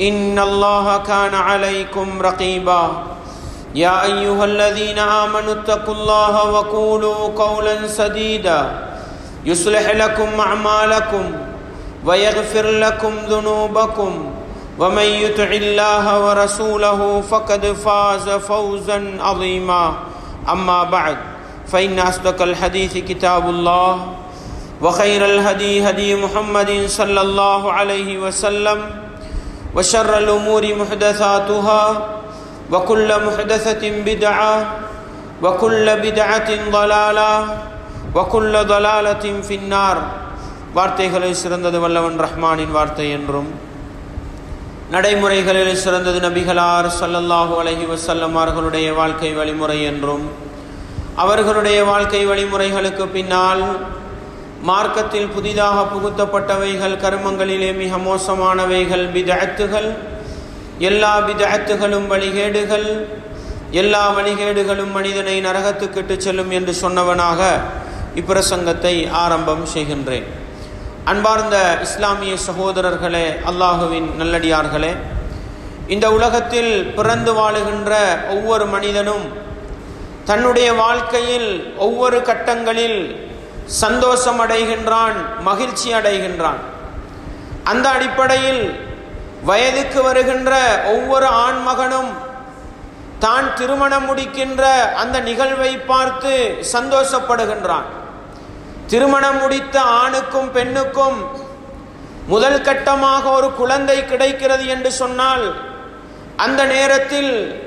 إن الله كان عليكم رقيبا. يا أيها الذين آمنوا اتقوا الله وقولوا قولا سديدا. يصلح لكم أعمالكم ويغفر لكم ذنوبكم. ومن يطع الله ورسوله فقد فاز فوزا عظيما. أما بعد فإن أصدق الحديث كتاب الله وخير الهدي هدي محمد صلى الله عليه وسلم. وشر الأمور محدثاتها وكل محدثة بدعة وكل بدعة ضلالة وكل ضلالة في النار வார்த்தைகளில் சிறந்தது வல்லவன் ரஹ்மானின் வார்த்தை என்றும் நடைமுறைகளில் சிறந்தது நபிகளார் சல்லல்லாஹு அலஹி வசல்லமார்களுடைய வாழ்க்கை வழிமுறை என்றும் அவர்களுடைய வாழ்க்கை வழிமுறைகளுக்கு பின்னால் மார்க்கத்தில் புதிதாக புகுத்தப்பட்டவைகள் கருமங்களிலே மிக மோசமானவைகள் பிதஅத்துகள் எல்லா பிதஅத்துகளும் வழிகேடுகள் எல்லா வழிகேடுகளும் மனிதனை நரகத்துக்கிட்டு செல்லும் என்று சொன்னவனாக இப்பிரசங்கத்தை ஆரம்பம் செய்கின்றேன். அன்பார்ந்த இஸ்லாமிய சகோதரர்களே அல்லாஹுவின் நல்லடியார்களே இந்த உலகத்தில் பிறந்து வாழுகின்ற ஒவ்வொரு மனிதனும் தன்னுடைய வாழ்க்கையில் ஒவ்வொரு கட்டங்களில் சந்தோஷம் அடைகின்றான் மகிழ்ச்சி அடைகின்றான் அந்த அடிப்படையில் வயதுக்கு வருகின்ற ஒவ்வொரு ஆண் மகனும் தான் திருமணம் முடிக்கின்ற அந்த நிகழ்வை பார்த்து சந்தோஷப்படுகின்றான். திருமணம் முடித்த ஆணுக்கும் பெண்ணுக்கும் முதல் கட்டமாக ஒரு குழந்தை கிடைக்கிறது என்று சொன்னால் அந்த நேரத்தில்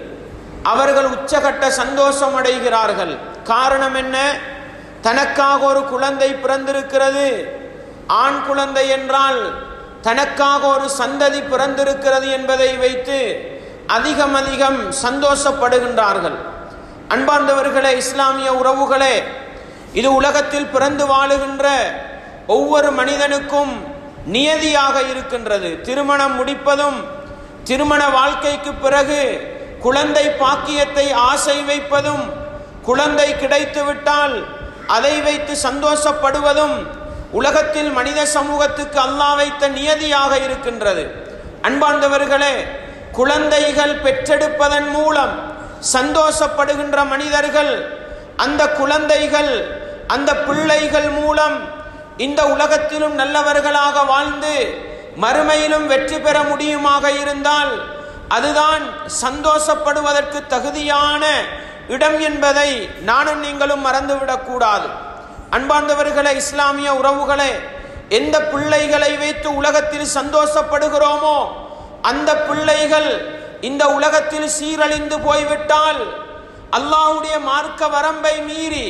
அவர்கள் உச்சகட்ட சந்தோஷம் அடைகிறார்கள் காரணம் என்ன? தனக்காக ஒரு குழந்தை பிறந்திருக்கிறது. ஆண் குழந்தை என்றால் தனக்காக ஒரு சந்ததி பிறந்திருக்கிறது என்பதை வைத்து அதிகம் அதிகம் சந்தோஷப்படுகின்றார்கள். அன்பார்ந்தவர்களே இஸ்லாமிய உறவுகளே இது உலகத்தில் பிறந்து வாழுகின்ற ஒவ்வொரு மனிதனுக்கும் நியதியாக இருக்கின்றது. திருமணம் முடிப்பதும் திருமண வாழ்க்கைக்கு பிறகு குழந்தை பாக்கியத்தை ஆசை வைப்பதும் குழந்தை கிடைத்துவிட்டால் அதை வைத்து சந்தோஷப்படுவதும் உலகத்தில் மனித சமூகத்துக்கு அல்லாஹ் வைத்த நியதியாக இருக்கின்றது. அன்பார்ந்தவர்களே குழந்தைகள் பெற்றெடுப்பதன் மூலம் சந்தோஷப்படுகின்ற மனிதர்கள் அந்த குழந்தைகள் அந்த பிள்ளைகள் மூலம் இந்த உலகத்திலும் நல்லவர்களாக வாழ்ந்து மறுமையிலும் வெற்றி பெற முடியுமாக இருந்தால் அதுதான் சந்தோஷப்படுவதற்கு தகுதியான இடம் என்பதை நானும் நீங்களும் மறந்துவிடக்கூடாது. அன்பார்ந்தவர்களே இஸ்லாமிய உறவுகளே எந்த பிள்ளைகளை வைத்து உலகத்தில் சந்தோஷப்படுகிறோமோ அந்த பிள்ளைகள் இந்த உலகத்தில் சீரழிந்து போய்விட்டால் அல்லாஹுடைய மார்க்க வரம்பை மீறி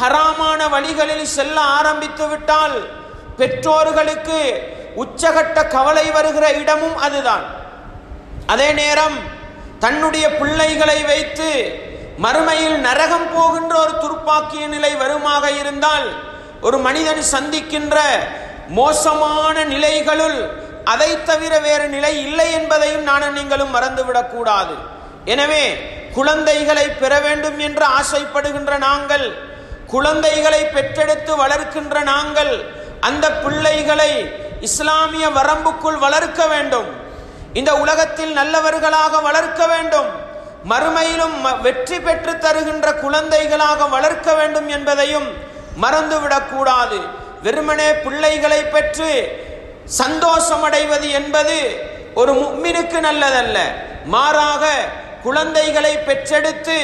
ஹராமான வழிகளில் செல்ல ஆரம்பித்து விட்டால் பெற்றோர்களுக்கு உச்சகட்ட கவலை வருகிற இடமும் அதுதான். அதே நேரம் தன்னுடைய பிள்ளைகளை வைத்து மறுமையில் நரகம் போகின்ற ஒரு துர்ப்பாக்கிய நிலை வருமாக இருந்தால் ஒரு மனிதன் சந்திக்கின்ற மோசமான நிலைகளுள் அதை தவிர வேறு நிலை இல்லை என்பதையும் நானும் நீங்களும் மறந்துவிடக் கூடாது எனவே குழந்தைகளை பெற வேண்டும் என்று ஆசைப்படுகின்ற நாங்கள் குழந்தைகளை பெற்றெடுத்து வளர்க்கின்ற நாங்கள் அந்த பிள்ளைகளை இஸ்லாமிய வரம்புக்குள் வளர்க்க வேண்டும். இந்த உலகத்தில் நல்லவர்களாக வளர்க்க வேண்டும். மறுமையிலும் வெற்றி பெற்று தருகின்ற குழந்தைகளாக வளர்க்க வேண்டும் என்பதையும் மறந்துவிடக்கூடாது. வெறுமனே பிள்ளைகளை பெற்று சந்தோஷமடைவது என்பது ஒரு முக்மினுக்கு நல்லதல்ல. மாறாக குழந்தைகளை பெற்றெடுத்து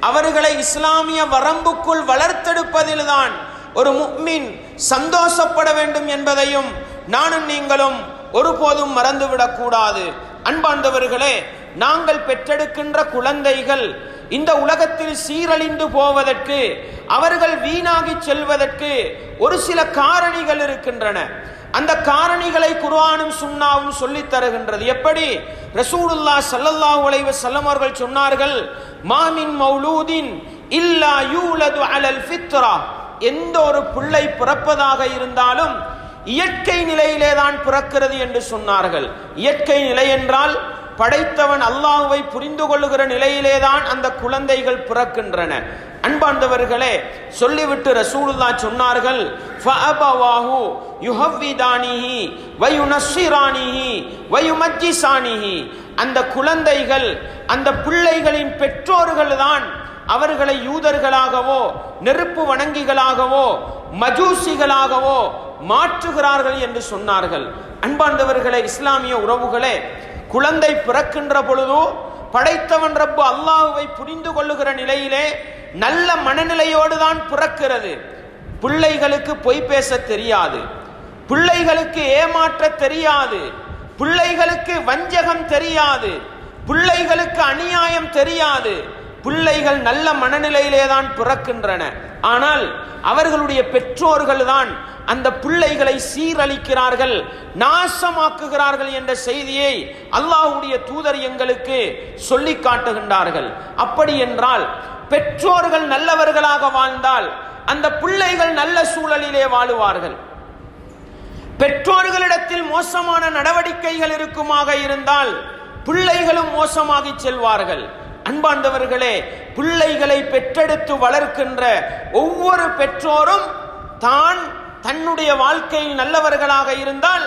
அவர்களை இஸ்லாமிய வரம்புக்குள் வளர்த்தெடுப்பதில்தான் ஒரு முக்மின் சந்தோஷப்பட வேண்டும் என்பதையும் நானும் நீங்களும் ஒருபோதும் மறந்துவிடக்கூடாது. அன்பாண்டவர்களே அன்பார்ந்தவர்களே நாங்கள் பெற்றெடுக்கின்ற குழந்தைகள் இந்த உலகத்தில் சீரழிந்து போவதற்கு அவர்கள் வீணாகி செல்வதற்கு ஒரு சில காரணிகள் இருக்கின்றன. அந்த காரணிகளை குர்ஆனும் சுன்னாவும் சொல்லித் தருகின்றது. எப்படி? ரசூலுல்லா சல்லல்லாஹு அலைஹி வஸல்லம் அவர்கள் சொன்னார்கள் மாமின் மௌலூதின் இல்லா யூலது அலல் ஃபித்ரா. எந்த ஒரு பிள்ளை பிறப்பதாக இருந்தாலும் இயற்கை நிலையிலே தான் பிறக்கிறது என்று சொன்னார்கள். இயற்கை நிலை என்றால் படைத்தவன் அல்லாஹுவை புரிந்து கொள்ளுகிற நிலையிலே தான் அந்த குழந்தைகள் பிறக்கின்றன. அன்பார்ந்தவர்களே சொல்லிவிட்டு ரசூலுல்லா சொன்னார்கள் ஃபஅபவாஹு யுஹவ்விதானிஹி வயுனஸ்ஸிரானிஹி வயுமஜ்ஜிசானிஹி அந்த குழந்தைகள் அந்த பிள்ளைகளின் பெற்றோர்கள் தான் அவர்களை யூதர்களாகவோ நெருப்பு வணங்கிகளாகவோ மஜூசிகளாகவோ மாற்றுகிறார்கள் என்று சொன்னார்கள். அன்பார்ந்தவர்களே இஸ்லாமிய உறவுகளே குழந்தை பிறக்கின்ற பொழுதோ படைத்தவன் ரப்பு அல்லாஹுவை புரிந்து கொள்ளுகிற நிலையிலே நல்ல மனநிலையோடு தான் பிறக்கிறது. பிள்ளைகளுக்கு பொய் பேச தெரியாது. பிள்ளைகளுக்கு ஏமாற்ற தெரியாது. பிள்ளைகளுக்கு வஞ்சகம் தெரியாது. பிள்ளைகளுக்கு அநியாயம் தெரியாது. பிள்ளைகள் நல்ல மனநிலையிலே தான் பிறக்கின்றன. ஆனால் அவர்களுடைய பெற்றோர்கள் தான் அந்த பிள்ளைகளை சீரழிக்கிறார்கள் நாசமாக்குகிறார்கள் என்ற செய்தியை அல்லாஹுடைய தூதர் எங்களுக்கு சொல்லி காட்டுகின்றார்கள். அப்படி என்றால் பெற்றோர்கள் நல்லவர்களாக வாழ்ந்தால் அந்த பிள்ளைகள் நல்ல சூழலிலே வாழுவார்கள். பெற்றோர்களிடத்தில் மோசமான நடவடிக்கைகள் இருக்குமாக இருந்தால் பிள்ளைகளும் மோசமாகி செல்வார்கள். அன்பாண்டவர்களே பிள்ளைகளை பெற்றெடுத்து வளர்க்கின்ற ஒவ்வொரு பெற்றோரும் தான் தன்னுடைய வாழ்க்கையில் நல்லவர்களாக இருந்தால்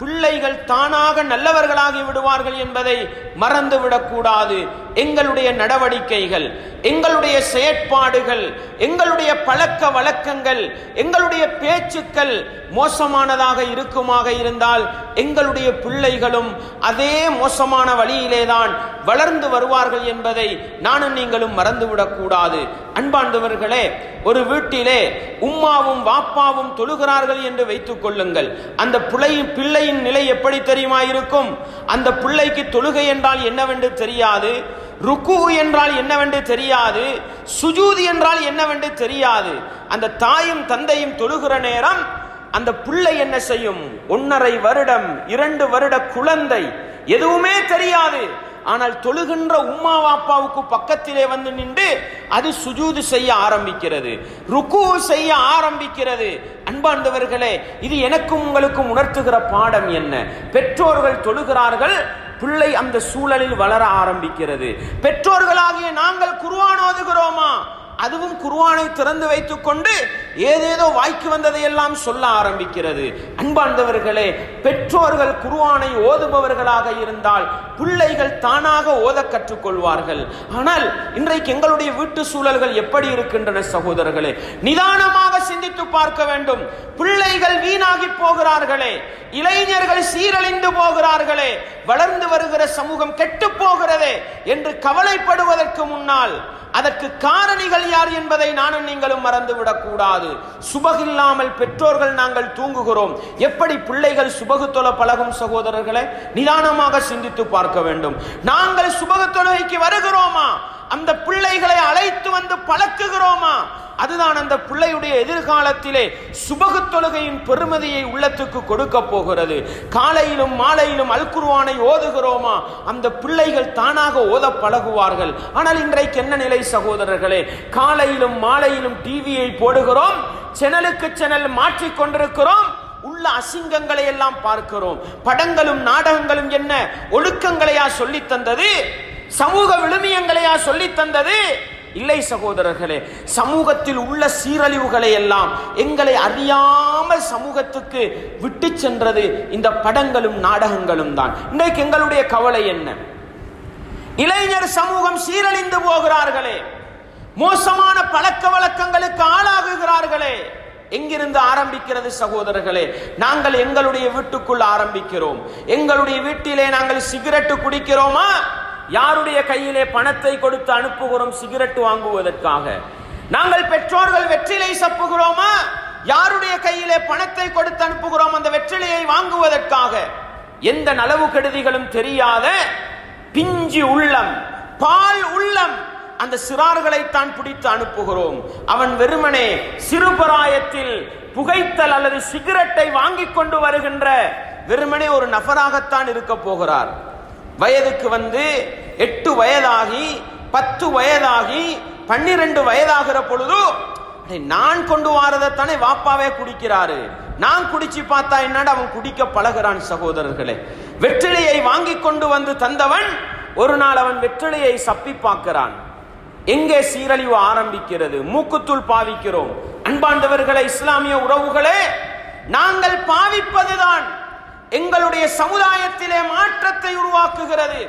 பிள்ளைகள் தானாக நல்லவர்களாகி விடுவார்கள் என்பதை மறந்துவிடக்கூடாது. எங்களுடைய நடவடிக்கைகள் எங்களுடைய செயற்பாடுகள் எங்களுடைய பழக்க வழக்கங்கள் எங்களுடைய பேச்சுக்கள் மோசமானதாக இருக்குமாக இருந்தால் எங்களுடைய பிள்ளைகளும் அதே மோசமான வழியிலே தான் வளர்ந்து வருவார்கள் என்பதை நானும் நீங்களும் மறந்துவிடக்கூடாது அன்பாண்டவர்களே ஒரு வீட்டிலே உம்மாவும் வாப்பாவும் தொழுகிறார்கள் என்று வைத்துக் கொள்ளுங்கள். அந்த பிள்ளையின் பிள்ளையின் நிலை எப்படி தெரியுமா இருக்கும்? அந்த பிள்ளைக்கு தொழுகை என்றால் என்னவென்று தெரியாது. ருக்கு என்றால் என்னவென்று தெரியாது சுஜூதி என்றால் என்னவென்று தெரியாது. அந்த தாயும் தந்தையும் தொழுகிற நேரம் அந்த பிள்ளை என்ன செய்யும்? ஒன்னரை வருடம் இரண்டு வருட குழந்தை. எதுவுமே தெரியாது. ஆனால் தொழுகின்ற உம்மா வாப்பாவுக்கு பக்கத்திலே வந்து நின்று அது சுஜூது செய்ய ஆரம்பிக்கிறது. ருக்கு செய்ய ஆரம்பிக்கிறது. அன்பாண்டவர்களே இது எனக்கும் உங்களுக்கும் உணர்த்துகிற பாடம் என்ன? பெற்றோர்கள் தொழுகிறார்கள் பிள்ளை அந்த சூழலில் வளர ஆரம்பிக்கிறது. பெற்றோர்களாகிய நாங்கள் குருவானோதுகிறோமா அதுவும் குருவானை திறந்து வைத்துக் கொண்டு ஏதேதோ வாய்க்கு வந்ததை எல்லாம் சொல்ல ஆரம்பிக்கிறது. அன்பார்ந்தவர்களே பெற்றோர்கள் குருவானை ஓதுபவர்களாக இருந்தால் பிள்ளைகள் தானாக ஓத கற்றுக்கொள்வார்கள். ஆனால் இன்றைக்கு எங்களுடைய வீட்டு சூழல்கள் எப்படி இருக்கின்றன சகோதரர்களே? நிதானமாக சிந்தித்து பார்க்க வேண்டும். பிள்ளைகள் வீணாகி போகிறார்களே. இளைஞர்கள் சீரழிந்து போகிறார்களே. வளர்ந்து வருகிற சமூகம் கெட்டு போகிறதே என்று கவலைப்படுவதற்கு முன்னால் அதற்கு காரணிகள் யார் என்பதை நானும் நீங்களும் மறந்துவிடக் கூடாது சுபகில்லாமல் பெற்றோர்கள் நாங்கள் தூங்குகிறோம். எப்படி பிள்ளைகள் சுபகு தொலை பழகும் சகோதரர்களை நிதானமாக சிந்தித்து பார்க்க வேண்டும். நாங்கள் சுபகு தொழுகைக்கு வருகிறோமா? அந்த பிள்ளைகளை அழைத்து வந்து பழக்குகிறோமா? அதுதான் அந்த பிள்ளையுடைய எதிர்காலத்திலே சுபகு தொழுகையின் பெருமதியை உள்ளத்துக்கு கொடுக்க போகிறது. காலையிலும் மாலையிலும் அல்குருவானை ஓதுகிறோமா? அந்த பிள்ளைகள் தானாக ஓத பழகுவார்கள். ஆனால் இன்றைக்கு என்ன நிலை சகோதரர்களே? காலையிலும் மாலையிலும் டிவியை போடுகிறோம் சேனலுக்கு சேனல் மாற்றிக் கொண்டிருக்கிறோம் உள்ள அசிங்கங்களை எல்லாம் பார்க்கிறோம். படங்களும் நாடகங்களும் என்ன? ஒழுக்கங்களையா சொல்லித் தந்தது? சமூக விழுமியங்களையா சொல்லித் தந்தது? இல்லை சகோதரர்களே சமூகத்தில் உள்ள சீரழிவுகளை எல்லாம் எங்களை அறியாமல் சமூகத்துக்கு விட்டு சென்றது இந்த படங்களும் நாடகங்களும் தான். இன்றைக்கு எங்களுடைய கவலை என்ன? இளைஞர் சமூகம் சீரழிந்து போகிறார்களே மோசமான பழக்க வழக்கங்களுக்கு ஆளாகுகிறார்களே. எங்கிருந்து ஆரம்பிக்கிறது சகோதரர்களே நாங்கள் எங்களுடைய வீட்டுக்குள் ஆரம்பிக்கிறோம். எங்களுடைய வீட்டிலே நாங்கள் சிகரெட்டு குடிக்கிறோமா? யாருடைய கையிலே பணத்தை கொடுத்து அனுப்புகிறோம் சிகரெட் வாங்குவதற்காக? நாங்கள் பெற்றோர்கள் வெற்றிலை சப்புகிறோமா? யாருடைய கையிலே பணத்தை கொடுத்து அனுப்புகிறோம் அந்த வெற்றிலையை வாங்குவதற்காக? எந்த நலவு கெடுதிகளும் தெரியாத பிஞ்சு உள்ளம் பால் உள்ளம் அந்த சிறார்களை தான் பிடித்து அனுப்புகிறோம். அவன் வெறுமனே சிறுபராயத்தில் புகைத்தல் அல்லது சிகரெட்டை வாங்கி கொண்டு வருகின்ற வெறுமனே ஒரு நபராகத்தான் இருக்க போகிறார். வயதுக்கு வந்து எட்டு வயதாகி பத்து வயதாகி பன்னிரண்டு வயதாகிற பொழுது நான் கொண்டு வாரதைத்தானே வாப்பாவே குடிக்கிறாரு. நான் குடிச்சு பார்த்தா என்னடா அவன் குடிக்க பழகிறான் சகோதரர்களே. வெற்றிலையை வாங்கி கொண்டு வந்து தந்தவன் ஒரு நாள் அவன் வெற்றிலையை சப்பி பார்க்கிறான். எங்கே சீரழிவு ஆரம்பிக்கிறது? மூக்குத்துள் பாவிக்கிறோம். அன்பாண்டவர்களே இஸ்லாமிய உறவுகளே நாங்கள் பாவிப்பதுதான். எங்களுடைய சமுதாயத்திலே மாற்றத்தை உருவாக்குகிறது.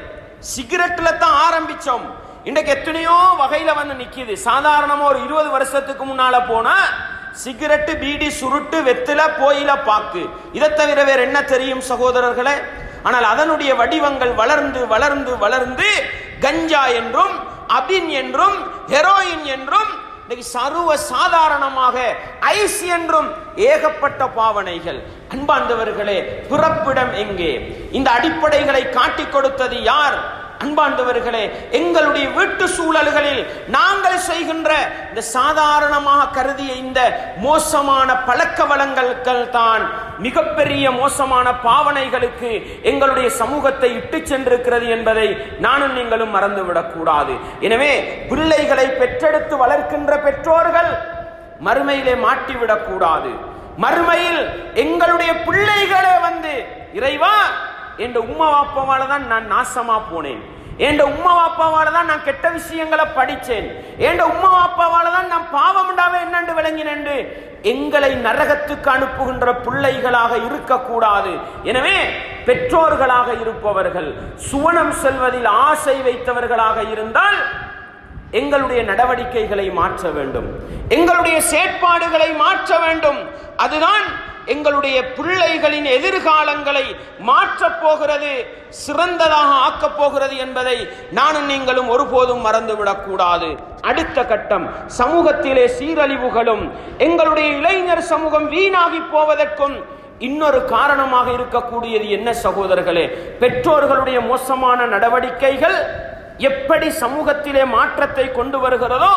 சிகரெட்ல தான் ஆரம்பிச்சோம். இன்றைக்கு எத்தனையோ வகையில வந்து நிக்குது. சாதாரணமா ஒரு இருபது வருஷத்துக்கு முன்னால போனா சிகரெட்டு பீடி சுருட்டு வெத்தில போயில பாக்கு. இதை தவிர வேற என்ன தெரியும் சகோதரர்களே? ஆனால் அதனுடைய வடிவங்கள் வளர்ந்து வளர்ந்து வளர்ந்து கஞ்சா என்றும் அபின் என்றும் ஹெரோயின் என்றும் இன்னைக்கு சர்வ சாதாரணமாக ஐஸ் என்றும் ஏகப்பட்ட பாவனைகள். அன்பாண்டவர்களே பிறப்பிடம் எங்கே? இந்த அடிப்படைகளை காட்டிக் கொடுத்தது யார்? அன்பாண்டவர்களே எங்களுடைய வீட்டு சூழல்களில் நாங்கள் செய்கின்ற இந்த சாதாரணமாக கருதிய இந்த மோசமான பழக்க வளங்கள் தான் மிகப்பெரிய மோசமான பாவனைகளுக்கு எங்களுடைய சமூகத்தை இட்டு சென்றிருக்கிறது என்பதை நானும் நீங்களும் மறந்துவிடக் கூடாது எனவே பிள்ளைகளை பெற்றெடுத்து வளர்க்கின்ற பெற்றோர்கள் மறுமையிலே மாட்டிவிடக் கூடாது மறுமையில் எங்களுடைய பிள்ளைகளே வந்து இறைவா என் உம்மா அப்பாவால தான் நான் நாசமா போனேன். என் உம்மா அப்பாவால தான் நான் கெட்ட விஷயங்களை படிச்சேன். என் உம்மா அப்பாவால தான் நான் பாவம் உண்டாவே என்னண்டு விளங்கினேன் எங்களை நரகத்துக்கு அனுப்புகின்ற பிள்ளைகளாக இருக்கக்கூடாது. எனவே பெற்றோர்களாக இருப்பவர்கள் சுவனம் செல்வதில் ஆசை வைத்தவர்களாக இருந்தால் எங்களுடைய நடவடிக்கைகளை மாற்ற வேண்டும். எங்களுடைய செயற்பாடுகளை மாற்ற வேண்டும். அதுதான் எங்களுடைய பிள்ளைகளின் எதிர்காலங்களை மாற்றப் போகிறது சிறந்ததாக ஆக்கப் போகிறது என்பதை நானும் நீங்களும் ஒருபோதும் மறந்துவிடக்கூடாது. அடுத்த கட்டம் சமூகத்திலே சீரழிவுகளும் எங்களுடைய இளைஞர் சமூகம் வீணாகி போவதற்கும் இன்னொரு காரணமாக இருக்கக்கூடியது என்ன சகோதரர்களே? பெற்றோர்களுடைய மோசமான நடவடிக்கைகள் எப்படி சமூகத்திலே மாற்றத்தை கொண்டு வருகிறதோ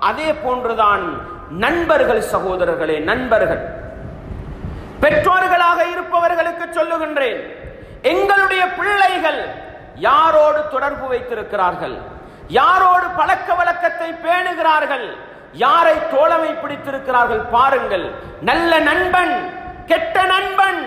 அதே போன்றுதான் நண்பர்கள் சகோதரர்களே நண்பர்கள். பெற்றோர்களாக இருப்பவர்களுக்கு சொல்லுகின்றேன் எங்களுடைய பிள்ளைகள் யாரோடு தொடர்பு வைத்திருக்கிறார்கள்? யாரோடு பழக்க வழக்கத்தை பேணுகிறார்கள்? யாரை தோழமை பிடித்திருக்கிறார்கள் பாருங்கள். நல்ல நண்பன் கெட்ட நண்பன்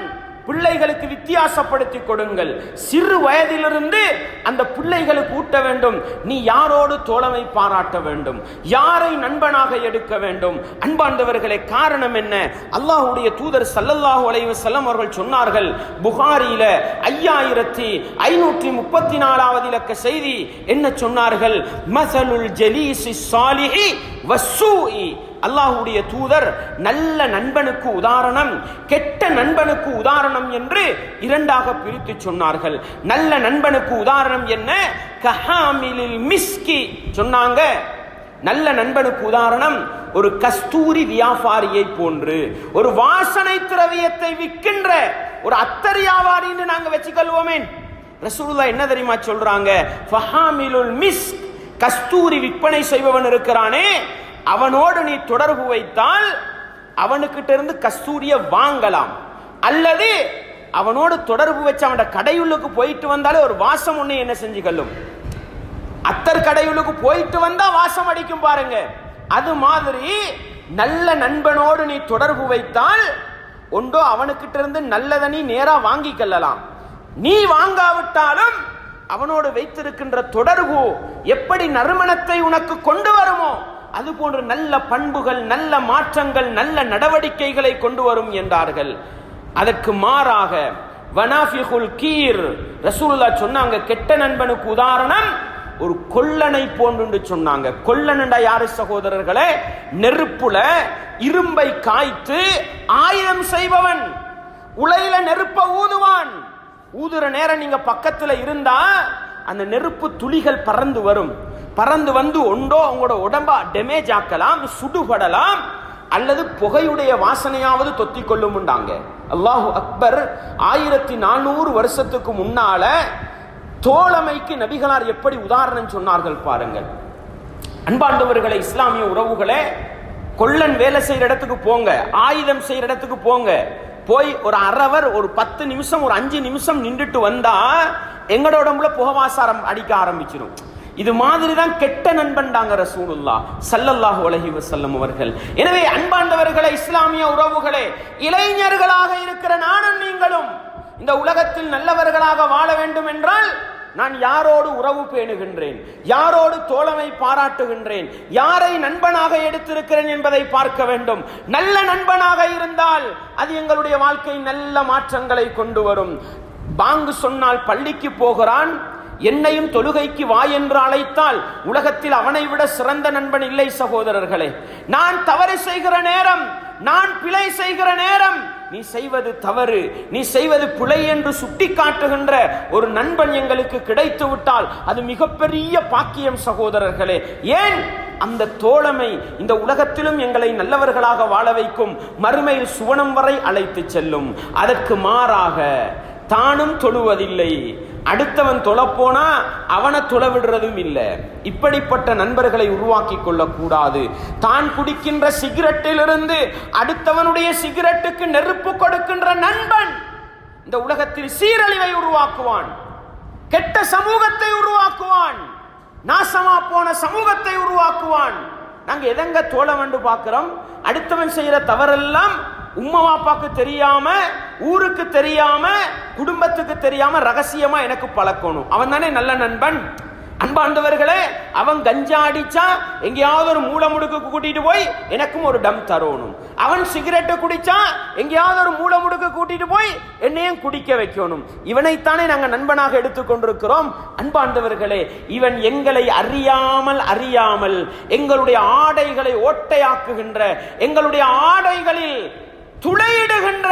பிள்ளைகளுக்கு வித்தியாசப்படுத்தி கொடுங்கள். சிறு வயதிலிருந்து அந்த பிள்ளைகளுக்கு ஊட்ட வேண்டும். நீ யாரோடு தோழமை பாராட்ட வேண்டும்? யாரை நண்பனாக எடுக்க வேண்டும்? அன்பாண்டவர்களை காரணம் என்ன? அல்லாஹ்வுடைய தூதர் சல்லல்லாஹு அலைஹி செல்லம் அவர்கள் சொன்னார்கள் புகாரியில ஐயாயிரத்தி ஐநூற்றி முப்பத்தி நாலாவது இலக்க செய்தி என்ன சொன்னார்கள்? மசலுல் ஜலீசி சாலிஹி அல்லாஹுடைய தூதர் நல்ல நண்பனுக்கு உதாரணம் கெட்ட நண்பனுக்கு உதாரணம் என்று இரண்டாக பிரித்து சொன்னார்கள். நல்ல நண்பனுக்கு உதாரணம் என்ன? கஹாமிலில் மிஸ்கி சொன்னாங்க. நல்ல நண்பனுக்கு உதாரணம் ஒரு கஸ்தூரி வியாபாரியை போன்று ஒரு வாசனை திரவியத்தை விற்கின்ற ஒரு அத்தர் வியாபாரின்னு நாங்க வச்சுக்கொள்வோமே ரசூலுல்லா என்ன தெரியுமா சொல்றாங்க? ஃபஹாமிலுல் மிஸ்க் கஸ்தூரி விற்பனை செய்பவன் இருக்கிறானே அவனோடு நீ தொடர்பு வைத்தால் அவனுக்கிட்ட இருந்து கஸ்தூரிய வாங்கலாம். அல்லது அவனோடு தொடர்பு வச்சு அவனோட கடையுள்ளுக்கு போயிட்டு வந்தாலே ஒரு வாசம் ஒன்று என்ன செஞ்சு கொள்ளும்? அத்தர் கடையுள்ளுக்கு போயிட்டு வந்தா வாசம் அடிக்கும் பாருங்க. அது மாதிரி நல்ல நண்பனோடு நீ தொடர்பு வைத்தால் ஒன்றோ அவனுக்கிட்ட இருந்து நல்லதை நீ நேரா வாங்கி கொள்ளலாம். நீ வாங்காவிட்டாலும் அவனோடு வைத்திருக்கின்ற தொடர்பு எப்படி நறுமணத்தை உனக்கு கொண்டு வருமோ அது போன்ற நல்ல பண்புகள் நல்ல மாற்றங்கள் நல்ல நடவடிக்கைகளை கொண்டு வரும் என்றார்கள். அதற்கு மாறாக வனாஃபிகுல் கீர் ரசூல்லா சொன்னாங்க கெட்ட நண்பனுக்கு உதாரணம் ஒரு கொல்லனை போன்று சொன்னாங்க. கொல்லனண்டா யாரு சகோதரர்களே? நெருப்புல இரும்பை காய்த்து ஆயுதம் செய்பவன். உலையில நெருப்ப ஊதுவான். ஊதுற நேரம் நீங்க பக்கத்துல இருந்தா அந்த நெருப்பு துளிகள் பறந்து வரும். பறந்து வந்து ஒன்றோ உங்களோட உடம்பா டேமேஜ் ஆக்கலாம் சுடுபடலாம் அல்லது புகையுடைய வாசனையாவது தொத்திக் கொள்ளும்ண்டாங்க. அல்லாஹு அக்பர் ஆயிரத்தி நானூறு வருஷத்துக்கு முன்னால தோழமைக்கு நபிகளார் எப்படி உதாரணம் சொன்னார்கள் பாருங்கள். அன்பாண்டவர்களை இஸ்லாமிய உறவுகளே கொள்ளன் வேலை செய்யற இடத்துக்கு போங்க ஆயுதம் செய்யற இடத்துக்கு போங்க போய் ஒரு அரவர் ஒரு பத்து நிமிஷம் ஒரு அஞ்சு நிமிஷம் நின்றுட்டு வந்தா எங்களோட உடம்புல புகவாசாரம் அடிக்க ஆரம்பிச்சிடும் இது மாதிரி தான் கெட்ட நண்பன்டாங்க ரசூலுல்லா சல்லல்லாஹு அலைஹி வசல்லம் அவர்கள். எனவே அன்பாண்டவர்களே இஸ்லாமிய உறவுகளே இளைஞர்களாக இருக்கிற நானும் நீங்களும் இந்த உலகத்தில் நல்லவர்களாக வாழ வேண்டும் என்றால் நான் யாரோடு உறவு பேணுகின்றேன்? யாரோடு தோழமை பாராட்டுகின்றேன்? யாரை நண்பனாக எடுத்திருக்கிறேன் என்பதை பார்க்க வேண்டும். நல்ல நண்பனாக இருந்தால் அது எங்களுடைய வாழ்க்கை நல்ல மாற்றங்களை கொண்டு வரும். பாங்கு சொன்னால் பள்ளிக்கு போகிறான் என்னையும் தொழுகைக்கு வா என்று அழைத்தால் உலகத்தில் அவனை விட சிறந்த நண்பன் இல்லை சகோதரர்களே. நான் தவறு செய்கிற நேரம் நான் பிழை செய்கிற நேரம் நீ செய்வது தவறு நீ செய்வது பிழை என்று சுட்டி காட்டுகின்ற ஒரு நண்பன் எங்களுக்கு கிடைத்து விட்டால் அது மிகப்பெரிய பாக்கியம் சகோதரர்களே. ஏன்? அந்த தோழமை இந்த உலகத்திலும் எங்களை நல்லவர்களாக வாழ வைக்கும் மறுமையில் சுவனம் வரை அழைத்து செல்லும். அதற்கு மாறாக தானும் தொழுவதில்லை. அடுத்தவன் தொலைப்போனா அவனை தொலைவிடுறதும் இல்லை. இப்படிப்பட்ட நண்பர்களை உருவாக்கி கொள்ளக்கூடாது. தான் குடிக்கின்ற சிகரெட்டிலிருந்து அடுத்தவனுடைய சிகரெட்டுக்கு நெருப்பு கொடுக்கின்ற நண்பன் இந்த உலகத்தில் சீரழிவை உருவாக்குவான். கெட்ட சமூகத்தை உருவாக்குவான். நாசமா போன சமூகத்தை உருவாக்குவான். நாங்க எதங்க தோழம் என்று பார்க்கிறோம் அடுத்தவன் செய்யற தவறெல்லாம் உம்மா வாப்பாக்கு தெரியாம ஊருக்கு தெரியாம குடும்பத்துக்கு தெரியாம ரகசியமா எனக்கு பழக்கணும். அவன் தானே நல்ல நண்பன். அன்பாண்டவர்களே அவன் கஞ்சா அடிச்சா எங்கேயாவது ஒரு மூல முடுக்கு கூட்டிட்டு போய் எனக்கும் ஒரு டம் தரணும். அவன் சிகரெட்டு குடிச்சா எங்கேயாவது ஒரு மூல முடுக்கு கூட்டிட்டு போய் என்னையும் குடிக்க வைக்கணும். இவனைத்தானே நாங்கள் நண்பனாக எடுத்துக்கொண்டிருக்கிறோம் அன்பாண்டவர்களே இவன் எங்களை அறியாமல் அறியாமல் எங்களுடைய ஆடைகளை ஓட்டையாக்குகின்ற எங்களுடைய ஆடைகளில் துளையிடுகின்ற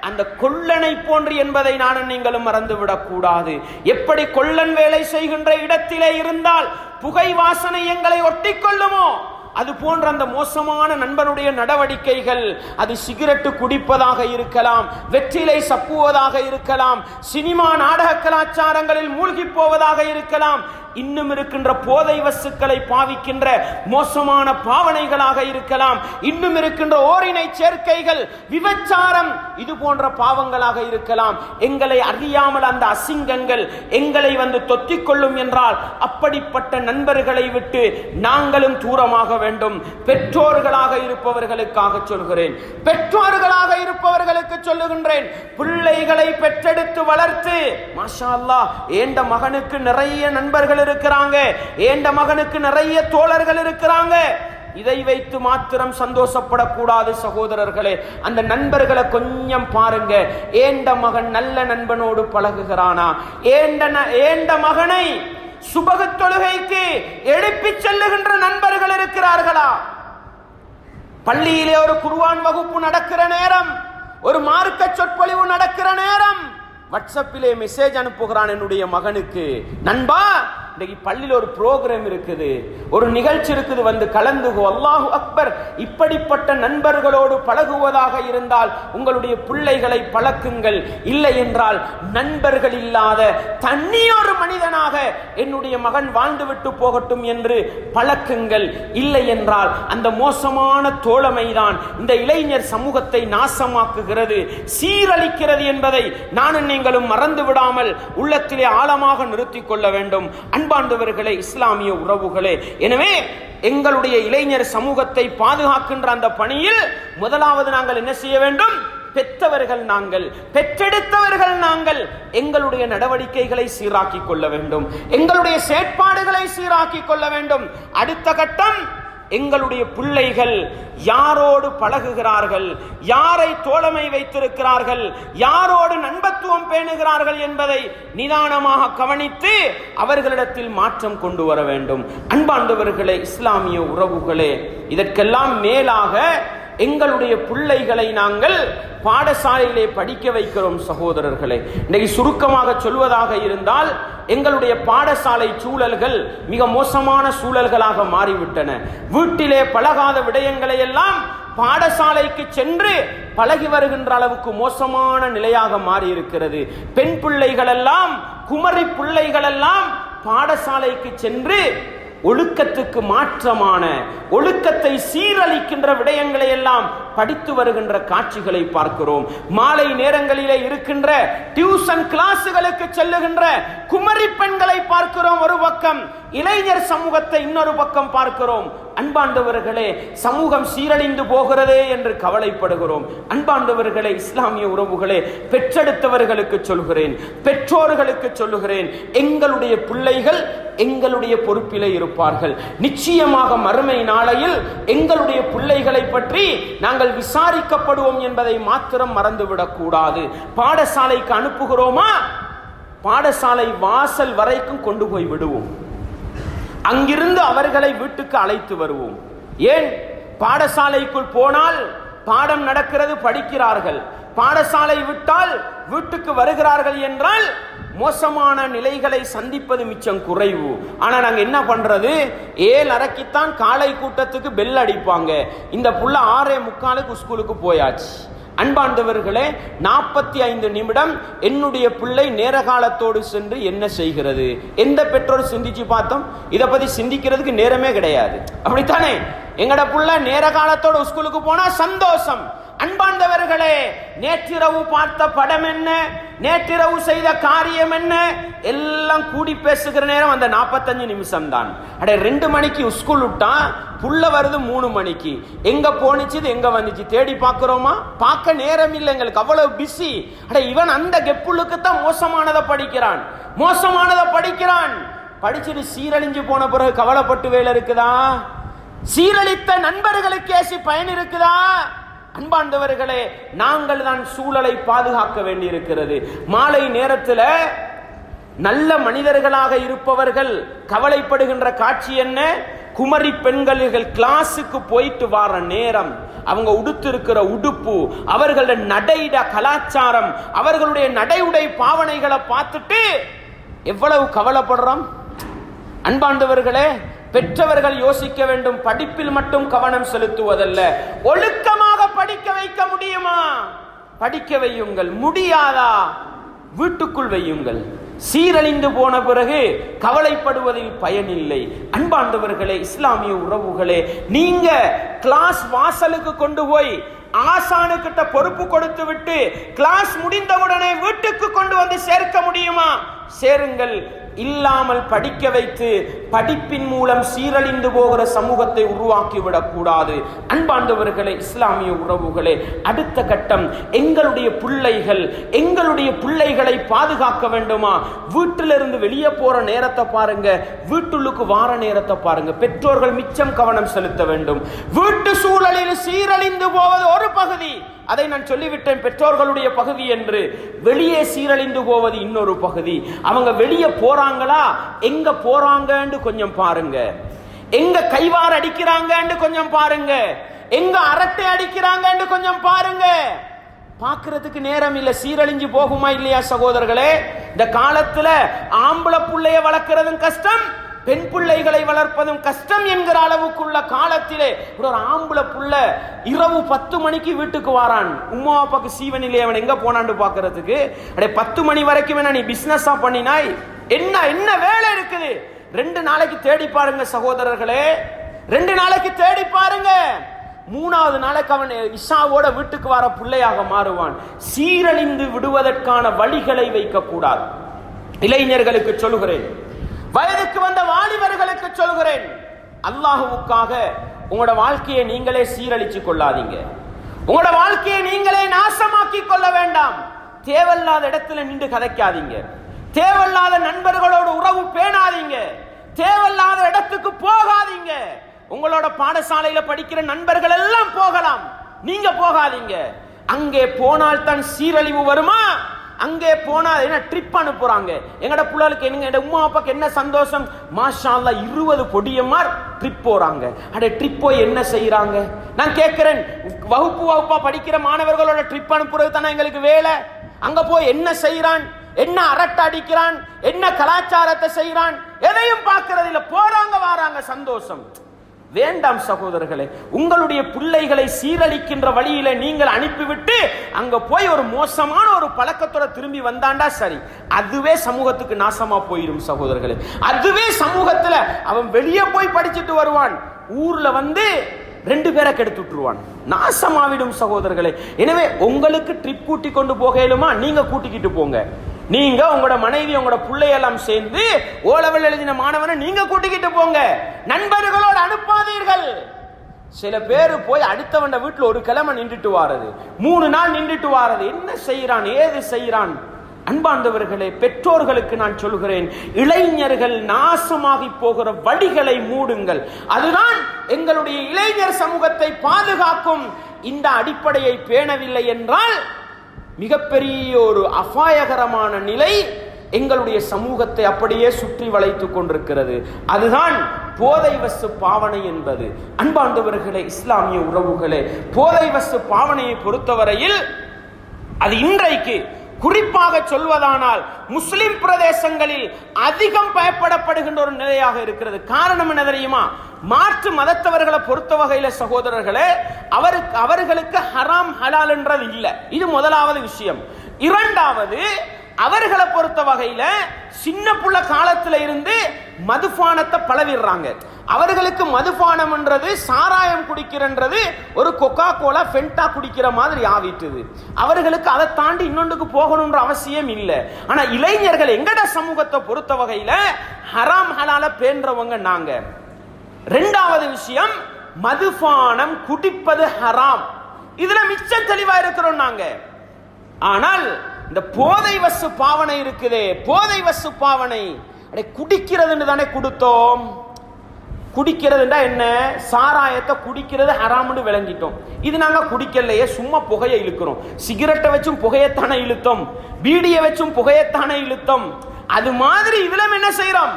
அந்த கொள்ளனை போன்று என்பதை நானும் நீங்களும் மறந்துவிடக் கூடாது. எப்படி கொள்ளன் வேலை செய்கின்ற இடத்திலே இருந்தால் புகை வாசனை எங்களை ஒட்டிக்கொள்ளுமோ? அது போன்ற அந்த மோசமான நண்பனுடைய நடவடிக்கைகள் அது சிகரெட்டு குடிப்பதாக இருக்கலாம் வெற்றிலை சப்புவதாக இருக்கலாம் சினிமா நாடக கலாச்சாரங்களில் மூழ்கி போவதாக இருக்கலாம் இன்னும் இருக்கின்ற போதை வசுக்களை பாவிக்கின்ற மோசமான பாவனைகளாக இருக்கலாம். இன்னும் இருக்கின்ற ஓரினை சேர்க்கைகள் விபச்சாரம் இது போன்ற பாவங்களாக இருக்கலாம். எங்களை அறியாமல் அந்த அசிங்கங்கள் எங்களை வந்து தொத்திக் கொள்ளும் என்றால் அப்படிப்பட்ட நண்பர்களை விட்டு நாங்களும் தூரமாக வேண்டும். பெற்றோர்களாக இருப்பவர்களுக்காக சொல்கிறேன். பெற்றோர்களாக இருப்பவர்களுக்கு சொல்லுகின்றேன். பிள்ளைகளை பெற்றெடுத்து வளர்த்து மாஷா அல்லாஹ் ஏண்ட மகனுக்கு நிறைய நண்பர்கள் இருக்கிறாங்க. ஏண்ட மகனுக்கு நிறைய தோழர்கள் இருக்கிறாங்க. இதை வைத்து மாத்திரம் சந்தோஷப்படக்கூடாது சகோதரர்களே. அந்த நண்பர்களை கொஞ்சம் பாருங்க. ஏண்ட மகன் நல்ல நண்பனோடு பழகுகிறானா? ஏண்ட ஏண்ட மகனை சுபக தொழுகைக்கு எழுப்பிச் செல்லுகின்ற நண்பர்கள் இருக்கிறார்களா? பள்ளியிலே ஒரு குருவான் வகுப்பு நடக்கிற நேரம் ஒரு மார்க்க சொற்பொழிவு நடக்கிற நேரம் வாட்ஸ்அப்பிலே மெசேஜ் அனுப்புகிறான் என்னுடைய மகனுக்கு. நண்பா இன்னைக்கு பள்ளியில் ஒரு ப்ரோக்ராம் இருக்குது. ஒரு நிகழ்ச்சி இருக்குது வந்து கலந்துகோ. அல்லாஹு அக்பர் இப்படிப்பட்ட நண்பர்களோடு பழகுவதாக இருந்தால் உங்களுடைய பிள்ளைகளை பழக்குங்கள். இல்லை என்றால் நண்பர்கள் இல்லாத தனியொரு மனிதனாக என்னுடைய மகன் வாழ்ந்துவிட்டு போகட்டும் என்று பழக்குங்கள். இல்லை என்றால் அந்த மோசமான தோழமைதான் இந்த இளைஞர் சமூகத்தை நாசமாக்குகிறது சீரழிக்கிறது என்பதை நானும் நீங்களும் மறந்து விடாமல் உள்ளத்திலே ஆழமாக நிறுத்திக் கொள்ள வேண்டும். அன்பார்ந்தவர்களே இஸ்லாமிய உறவுகளே. எனவே எங்களுடைய இளைஞர் சமூகத்தை பாதுகாக்கின்ற அந்த பணியில் முதலாவது நாங்கள் என்ன செய்ய வேண்டும்? பெற்றவர்கள் நாங்கள் பெற்றெடுத்தவர்கள் நாங்கள் எங்களுடைய நடவடிக்கைகளை சீராக்கிக் கொள்ள வேண்டும். எங்களுடைய செயற்பாடுகளை சீராக்கிக் கொள்ள வேண்டும். அடுத்த கட்டம் எங்களுடைய பிள்ளைகள் யாரோடு பழகுகிறார்கள்? யாரை தோழமை வைத்திருக்கிறார்கள்? யாரோடு நண்பத்துவம் பேணுகிறார்கள் என்பதை நிதானமாக கவனித்து அவர்களிடத்தில் மாற்றம் கொண்டு வர வேண்டும். அன்பாண்டவர்களே இஸ்லாமிய உறவுகளே இதற்கெல்லாம் மேலாக எங்களுடைய பிள்ளைகளை நாங்கள் பாடசாலையிலே படிக்க வைக்கிறோம் சகோதரர்களே. இன்னைக்கு சுருக்கமாக சொல்வதாக இருந்தால் எங்களுடைய பாடசாலை சூழல்கள் மிக மோசமான சூழல்களாக மாறிவிட்டன. வீட்டிலே பழகாத விடயங்களை எல்லாம் பாடசாலைக்கு சென்று பழகி வருகின்ற அளவுக்கு மோசமான நிலையாக மாறி இருக்கிறது பெண் பிள்ளைகள் எல்லாம் குமரி பிள்ளைகள் எல்லாம் பாடசாலைக்கு சென்று ஒழுக்கத்துக்கு மாற்றமான ஒழுக்கத்தை சீரழிக்கின்ற விடயங்களை எல்லாம் படித்து வருகின்ற காட்சிகளை பார்க்கிறோம். மாலை நேரங்களிலே இருக்கின்ற டியூஷன் கிளாஸுகளுக்கு செல்லுகின்ற குமரி பெண்களை பார்க்கிறோம் ஒரு பக்கம். இளைஞர் சமூகத்தை இன்னொரு பக்கம் பார்க்கிறோம். அன்பாண்டவர்களே சமூகம் சீரழிந்து போகிறதே என்று கவலைப்படுகிறோம். அன்பாண்டவர்களே இஸ்லாமிய உறவுகளே பெற்றெடுத்தவர்களுக்கு சொல்கிறேன் பெற்றோர்களுக்கு சொல்லுகிறேன் எங்களுடைய பிள்ளைகள் எங்களுடைய பொறுப்பிலே இருப்பார்கள். நிச்சயமாக மறுமை நாளையில் எங்களுடைய பிள்ளைகளை பற்றி நாங்கள் விசாரிக்கப்படுவோம் என்பதை மாத்திரம் மறந்துவிடக்கூடாது பாடசாலைக்கு அனுப்புகிறோமா? பாடசாலை வாசல் வரைக்கும் கொண்டு போய் விடுவோம். அங்கிருந்து அவர்களை வீட்டுக்கு அழைத்து வருவோம். ஏன்? பாடசாலைக்குள் போனால் பாடம் நடக்கிறது படிக்கிறார்கள். பாடசாலை விட்டால் வீட்டுக்கு வருகிறார்கள் என்றால் மோசமான நிலைகளை சந்திப்பது மிச்சம் குறைவு. ஆனா நாங்க என்ன பண்றது? ஏழு அரைக்குத்தான் காலை கூட்டத்துக்கு பெல் அடிப்பாங்க. இந்த புள்ள ஆறே முக்காலுக்கு ஸ்கூலுக்கு போயாச்சு. அன்பாண்டவர்களே நாற்பத்தி ஐந்து நிமிடம் என்னுடைய பிள்ளை நேர காலத்தோடு சென்று என்ன செய்கிறது? எந்த பெற்றோர் சிந்திச்சு பார்த்தோம்? இதை பத்தி சிந்திக்கிறதுக்கு நேரமே கிடையாது. அப்படித்தானே? எங்கட புள்ள நேர காலத்தோட ஸ்கூலுக்கு போனா சந்தோஷம். அன்பாண்டவர்களே நேற்றிரவு பார்த்த படம் என்ன? நேற்றிரவு செய்த காரியம் என்ன? எல்லாம் கூடி பேசுகிற நேரம் அந்த நாற்பத்தஞ்சு நிமிஷம் தான் அடே ரெண்டு மணிக்கு ஸ்கூல் விட்டான் புள்ள வருது மூணு மணிக்கு. எங்க போனிச்சு எங்க வந்துச்சு? தேடி பார்க்குறோமா? பார்க்க நேரம் இல்லை எங்களுக்கு அவ்வளவு பிஸி அடே இவன் அந்த கெப்புளுக்கு தான் மோசமானதை படிக்கிறான். மோசமானதை படிக்கிறான். படிச்சுட்டு சீரழிஞ்சு போன பிறகு கவலைப்பட்டு வேலை இருக்குதா? சீரழித்த நண்பர்களுக்கு ஏசி பயன் இருக்குதா? அன்பாண்டவர்களே நாங்கள் தான் சூழலை பாதுகாக்க வேண்டியிருக்கிறது. மாலை நேரத்தில் நல்ல மனிதர்களாக இருப்பவர்கள் கவலைப்படுகின்ற காட்சி என்ன? குமரி பெண்கள் கிளாஸுக்கு போயிட்டு வர நேரம். அவங்க உடுத்திருக்கிற உடுப்பு அவர்களுடைய நடையிட கலாச்சாரம் அவர்களுடைய நடை உடை பாவனைகளை பார்த்துட்டு எவ்வளவு கவலைப்படுறோம்? அன்பாண்டவர்களே பெற்றவர்கள் யோசிக்க வேண்டும் படிப்பில் மட்டும் கவனம் செலுத்துவதல்ல. ஒழுக்கம் படிக்க வைக்க முடியுமா? படிக்க வையுங்கள். முடியாதா? வீட்டுக்குள் வையுங்கள். சீரழிந்து போன பிறகு கவலைப்படுவதில் பயனில்லை. அன்பாண்டவர்களே இஸ்லாமிய உறவுகளே நீங்க கிளாஸ் வாசலுக்கு கொண்டு போய் ஆசானுக்கிட்ட பொறுப்பு கொடுத்து விட்டு கிளாஸ் முடிந்தவுடனே வீட்டுக்கு கொண்டு வந்து சேர்க்க முடியுமா? சேருங்கள். இல்லாமல் படிக்க வைத்து படிப்பின் மூலம் சீரழிந்து போகிற சமூகத்தை உருவாக்கிவிடக் கூடாது அன்பாண்டவர்களே இஸ்லாமிய உறவுகளே அடுத்த கட்டம் எங்களுடைய பிள்ளைகள் எங்களுடைய பிள்ளைகளை பாதுகாக்க வேண்டுமா? வீட்டிலிருந்து வெளியே போற நேரத்தை பாருங்க வீட்டுள்ளுக்கு வார நேரத்தை பாருங்க. பெற்றோர்கள் மிச்சம் கவனம் செலுத்த வேண்டும். வீட்டு சூழலில் சீரழிந்து போவது ஒரு பகுதி. அதை நான் சொல்லிவிட்டேன் பெற்றோர்களுடைய பகுதி என்று. வெளியே சீரழிந்து போவது இன்னொரு பகுதி. அவங்க வெளியே போறாங்களா? எங்க போறாங்கன்னு கொஞ்சம் பாருங்க. எங்க கைவார் அடிக்கிறாங்கன்னு கொஞ்சம் பாருங்க. எங்க அரட்டை அடிக்கிறாங்கன்னு கொஞ்சம் பாருங்க. பார்க்கறதுக்கு நேரம் இல்ல. சீரழிஞ்சு போகுமா இல்லையா சகோதரர்களே? இந்த காலத்துல ஆம்பளை புள்ளைய வளர்க்கறதும் கஷ்டம் பெண் பிள்ளைகளை வளர்ப்பதும் கஷ்டம் என்கிற அளவுக்குள்ள காலத்திலே ஒரு ஆம்பளை புள்ள இரவு பத்து மணிக்கு வீட்டுக்கு வாரான். உம்மா அப்பாக்கு சீவனிலே அவன் எங்க போனான்னு பாக்குறதுக்கு அடே பத்து மணி வரைக்கும் வேணா நீ பிசினஸா பண்ணினாய்? என்ன என்ன வேலை இருக்குது? ரெண்டு நாளைக்கு தேடி பாருங்க சகோதரர்களே. ரெண்டு நாளைக்கு தேடி பாருங்க. மூணாவது நாளைக்கு அவன் இஷாவோட வீட்டுக்கு வர பிள்ளையாக மாறுவான். சீரழிந்து விடுவதற்கான வழிகளை வைக்கக்கூடாது. இளைஞர்களுக்கு சொல்லுகிறேன். வயதுக்கு வந்த வாலிபர்களுக்கு சொல்கிறேன். அல்லாஹுவுக்காக உங்களோட வாழ்க்கையை நீங்களே சீரழிச்சு கொள்ளாதீங்க. உங்களோட வாழ்க்கையை நீங்களே நாசமாக்கி கொள்ள வேண்டாம். தேவையில்லாத இடத்துல நின்று கதைக்காதீங்க. தேவையில்லாத நண்பர்களோட உறவு பேணாதீங்க. தேவையில்லாத இடத்துக்கு போகாதீங்க. உங்களோட பாடசாலையில படிக்கிற நண்பர்கள் எல்லாம் போகலாம். நீங்க போகாதீங்க. அங்கே போனால் தான் சீரழிவு வருமா? அங்கே போனா என்ன ட்ரிப் அனுப்புறாங்க? எங்கட புள்ளாளுக்கு என்னங்க எங்க உமா அப்பாக்கு என்ன சந்தோஷம்? மாஷால்லா இருபது பொடியம்மார் ட்ரிப் போறாங்க. அட ட்ரிப் போய் என்ன செய்யறாங்க நான் கேட்கிறேன் வகுப்பு வகுப்பா படிக்கிற மாணவர்களோட ட்ரிப் அனுப்புறது தானே எங்களுக்கு வேலை? அங்க போய் என்ன செய்யறான் என்ன அரட்டை அடிக்கிறான்? என்ன கலாச்சாரத்தை செய்யறான் எதையும் பார்க்கறது இல்ல போறாங்க வாராங்க சந்தோஷம். வேண்டாம் சகோதரர்களே உங்களுடைய பிள்ளைகளை சீரழிக்கின்ற வழியில நீங்கள் அனுப்பிவிட்டு அங்க போய் ஒரு மோசமான ஒரு பழக்கத்தோட திரும்பி வந்தாண்டா சரி. அதுவே சமூகத்துக்கு நாசமா போயிடும் சகோதரர்களே. அதுவே சமூகத்துல அவன் வெளியே போய் படிச்சுட்டு வருவான். ஊர்ல வந்து ரெண்டு பேரை கெடுத்து விட்டுருவான். நாசமாவிடும் சகோதரர்களே. எனவே உங்களுக்கு ட்ரிப் கூட்டி கொண்டு போகலுமா நீங்க கூட்டிக்கிட்டு போங்க. நீங்க உங்களோட மனைவி உங்களோட பிள்ளையெல்லாம் சேர்ந்து ஓலவில் எழுதின மாணவனை நீங்க கூட்டிக்கிட்டு போங்க. நண்பர்களோடு அனுப்பாதீர்கள். சில பேர் போய் அடுத்தவன் வீட்டில் ஒரு கிழமை நின்றுட்டு வாரது. மூணு நாள் நின்றுட்டு வாரது. என்ன செய்யறான் ஏது செய்யறான் அன்பார்ந்தவர்களே பெற்றோர்களுக்கு நான் சொல்கிறேன் இளைஞர்கள் நாசமாகி போகிற வழிகளை மூடுங்கள். அதுதான் எங்களுடைய இளைஞர் சமூகத்தை பாதுகாக்கும். இந்த அடிப்படையை பேணவில்லை என்றால் மிகப்பெரிய ஒரு அபாயகரமான நிலை எங்களுடைய சமூகத்தை அப்படியே சுற்றி வளைத்துக் கொண்டிருக்கிறது. அதுதான் போதை வசு பாவனை என்பது. அன்பாண்டவர்களே இஸ்லாமிய உறவுகளே போதை வசு பாவனையை பொறுத்தவரையில் அது இன்றைக்கு குறிப்பாக சொல்வதானால் முஸ்லிம் பிரதேசங்களில் அதிகம் பயப்படப்படுகின்ற ஒரு நிலையாக இருக்கிறது. காரணம் என்ன தெரியுமா? மாற்று மதத்தவர்களை பொறுத்த வகையில சகோதரர்களே அவருக்கு அவர்களுக்கு ஹராம் ஹலால் என்றது இல்லை. இது முதலாவது விஷயம். இரண்டாவது அவர்களை பொறுத்த வகையில சின்ன புள்ள காலத்துல இருந்து மதுபானத்தை பழவிடுறாங்க. அவர்களுக்கு மதுபானம்ன்றது சாராயம் குடிக்கிறன்றது ஒரு கொக்கா கோலா ஃபென்டா குடிக்கிற மாதிரி ஆவிட்டுது அவர்களுக்கு அதை தாண்டி இன்னொன்றுக்கு போகணுன்ற அவசியம் இல்லை. ஆனா இளைஞர்கள் எங்கட சமூகத்தை பொறுத்த வகையில ஹராம் ஹலால பேன்றவங்க நாங்க. ரெண்டாவது விஷயம் மதுபானம் குடிப்பது ஹராம். இதுல மிச்சம் தெளிவா இருக்கிறோம் நாங்க. ஆனால் இந்த போதை வசு பாவனை இருக்குதே போதை வசு பாவனை. அடே குடிக்கிறதுன்னு தானே கொடுத்தோம். குடிக்கிறதுண்டா என்ன? சாராயத்தை குடிக்கிறது ஹராம்னு விளங்கிட்டோம். இது நாங்க குடிக்கலையே சும்மா புகையை இழுக்கிறோம். சிகரெட்டை வச்சும் புகையத்தானே இழுத்தோம். பீடியை வச்சும் புகையத்தானே இழுத்தோம். அது மாதிரி இதுல என்ன செய்யறோம்?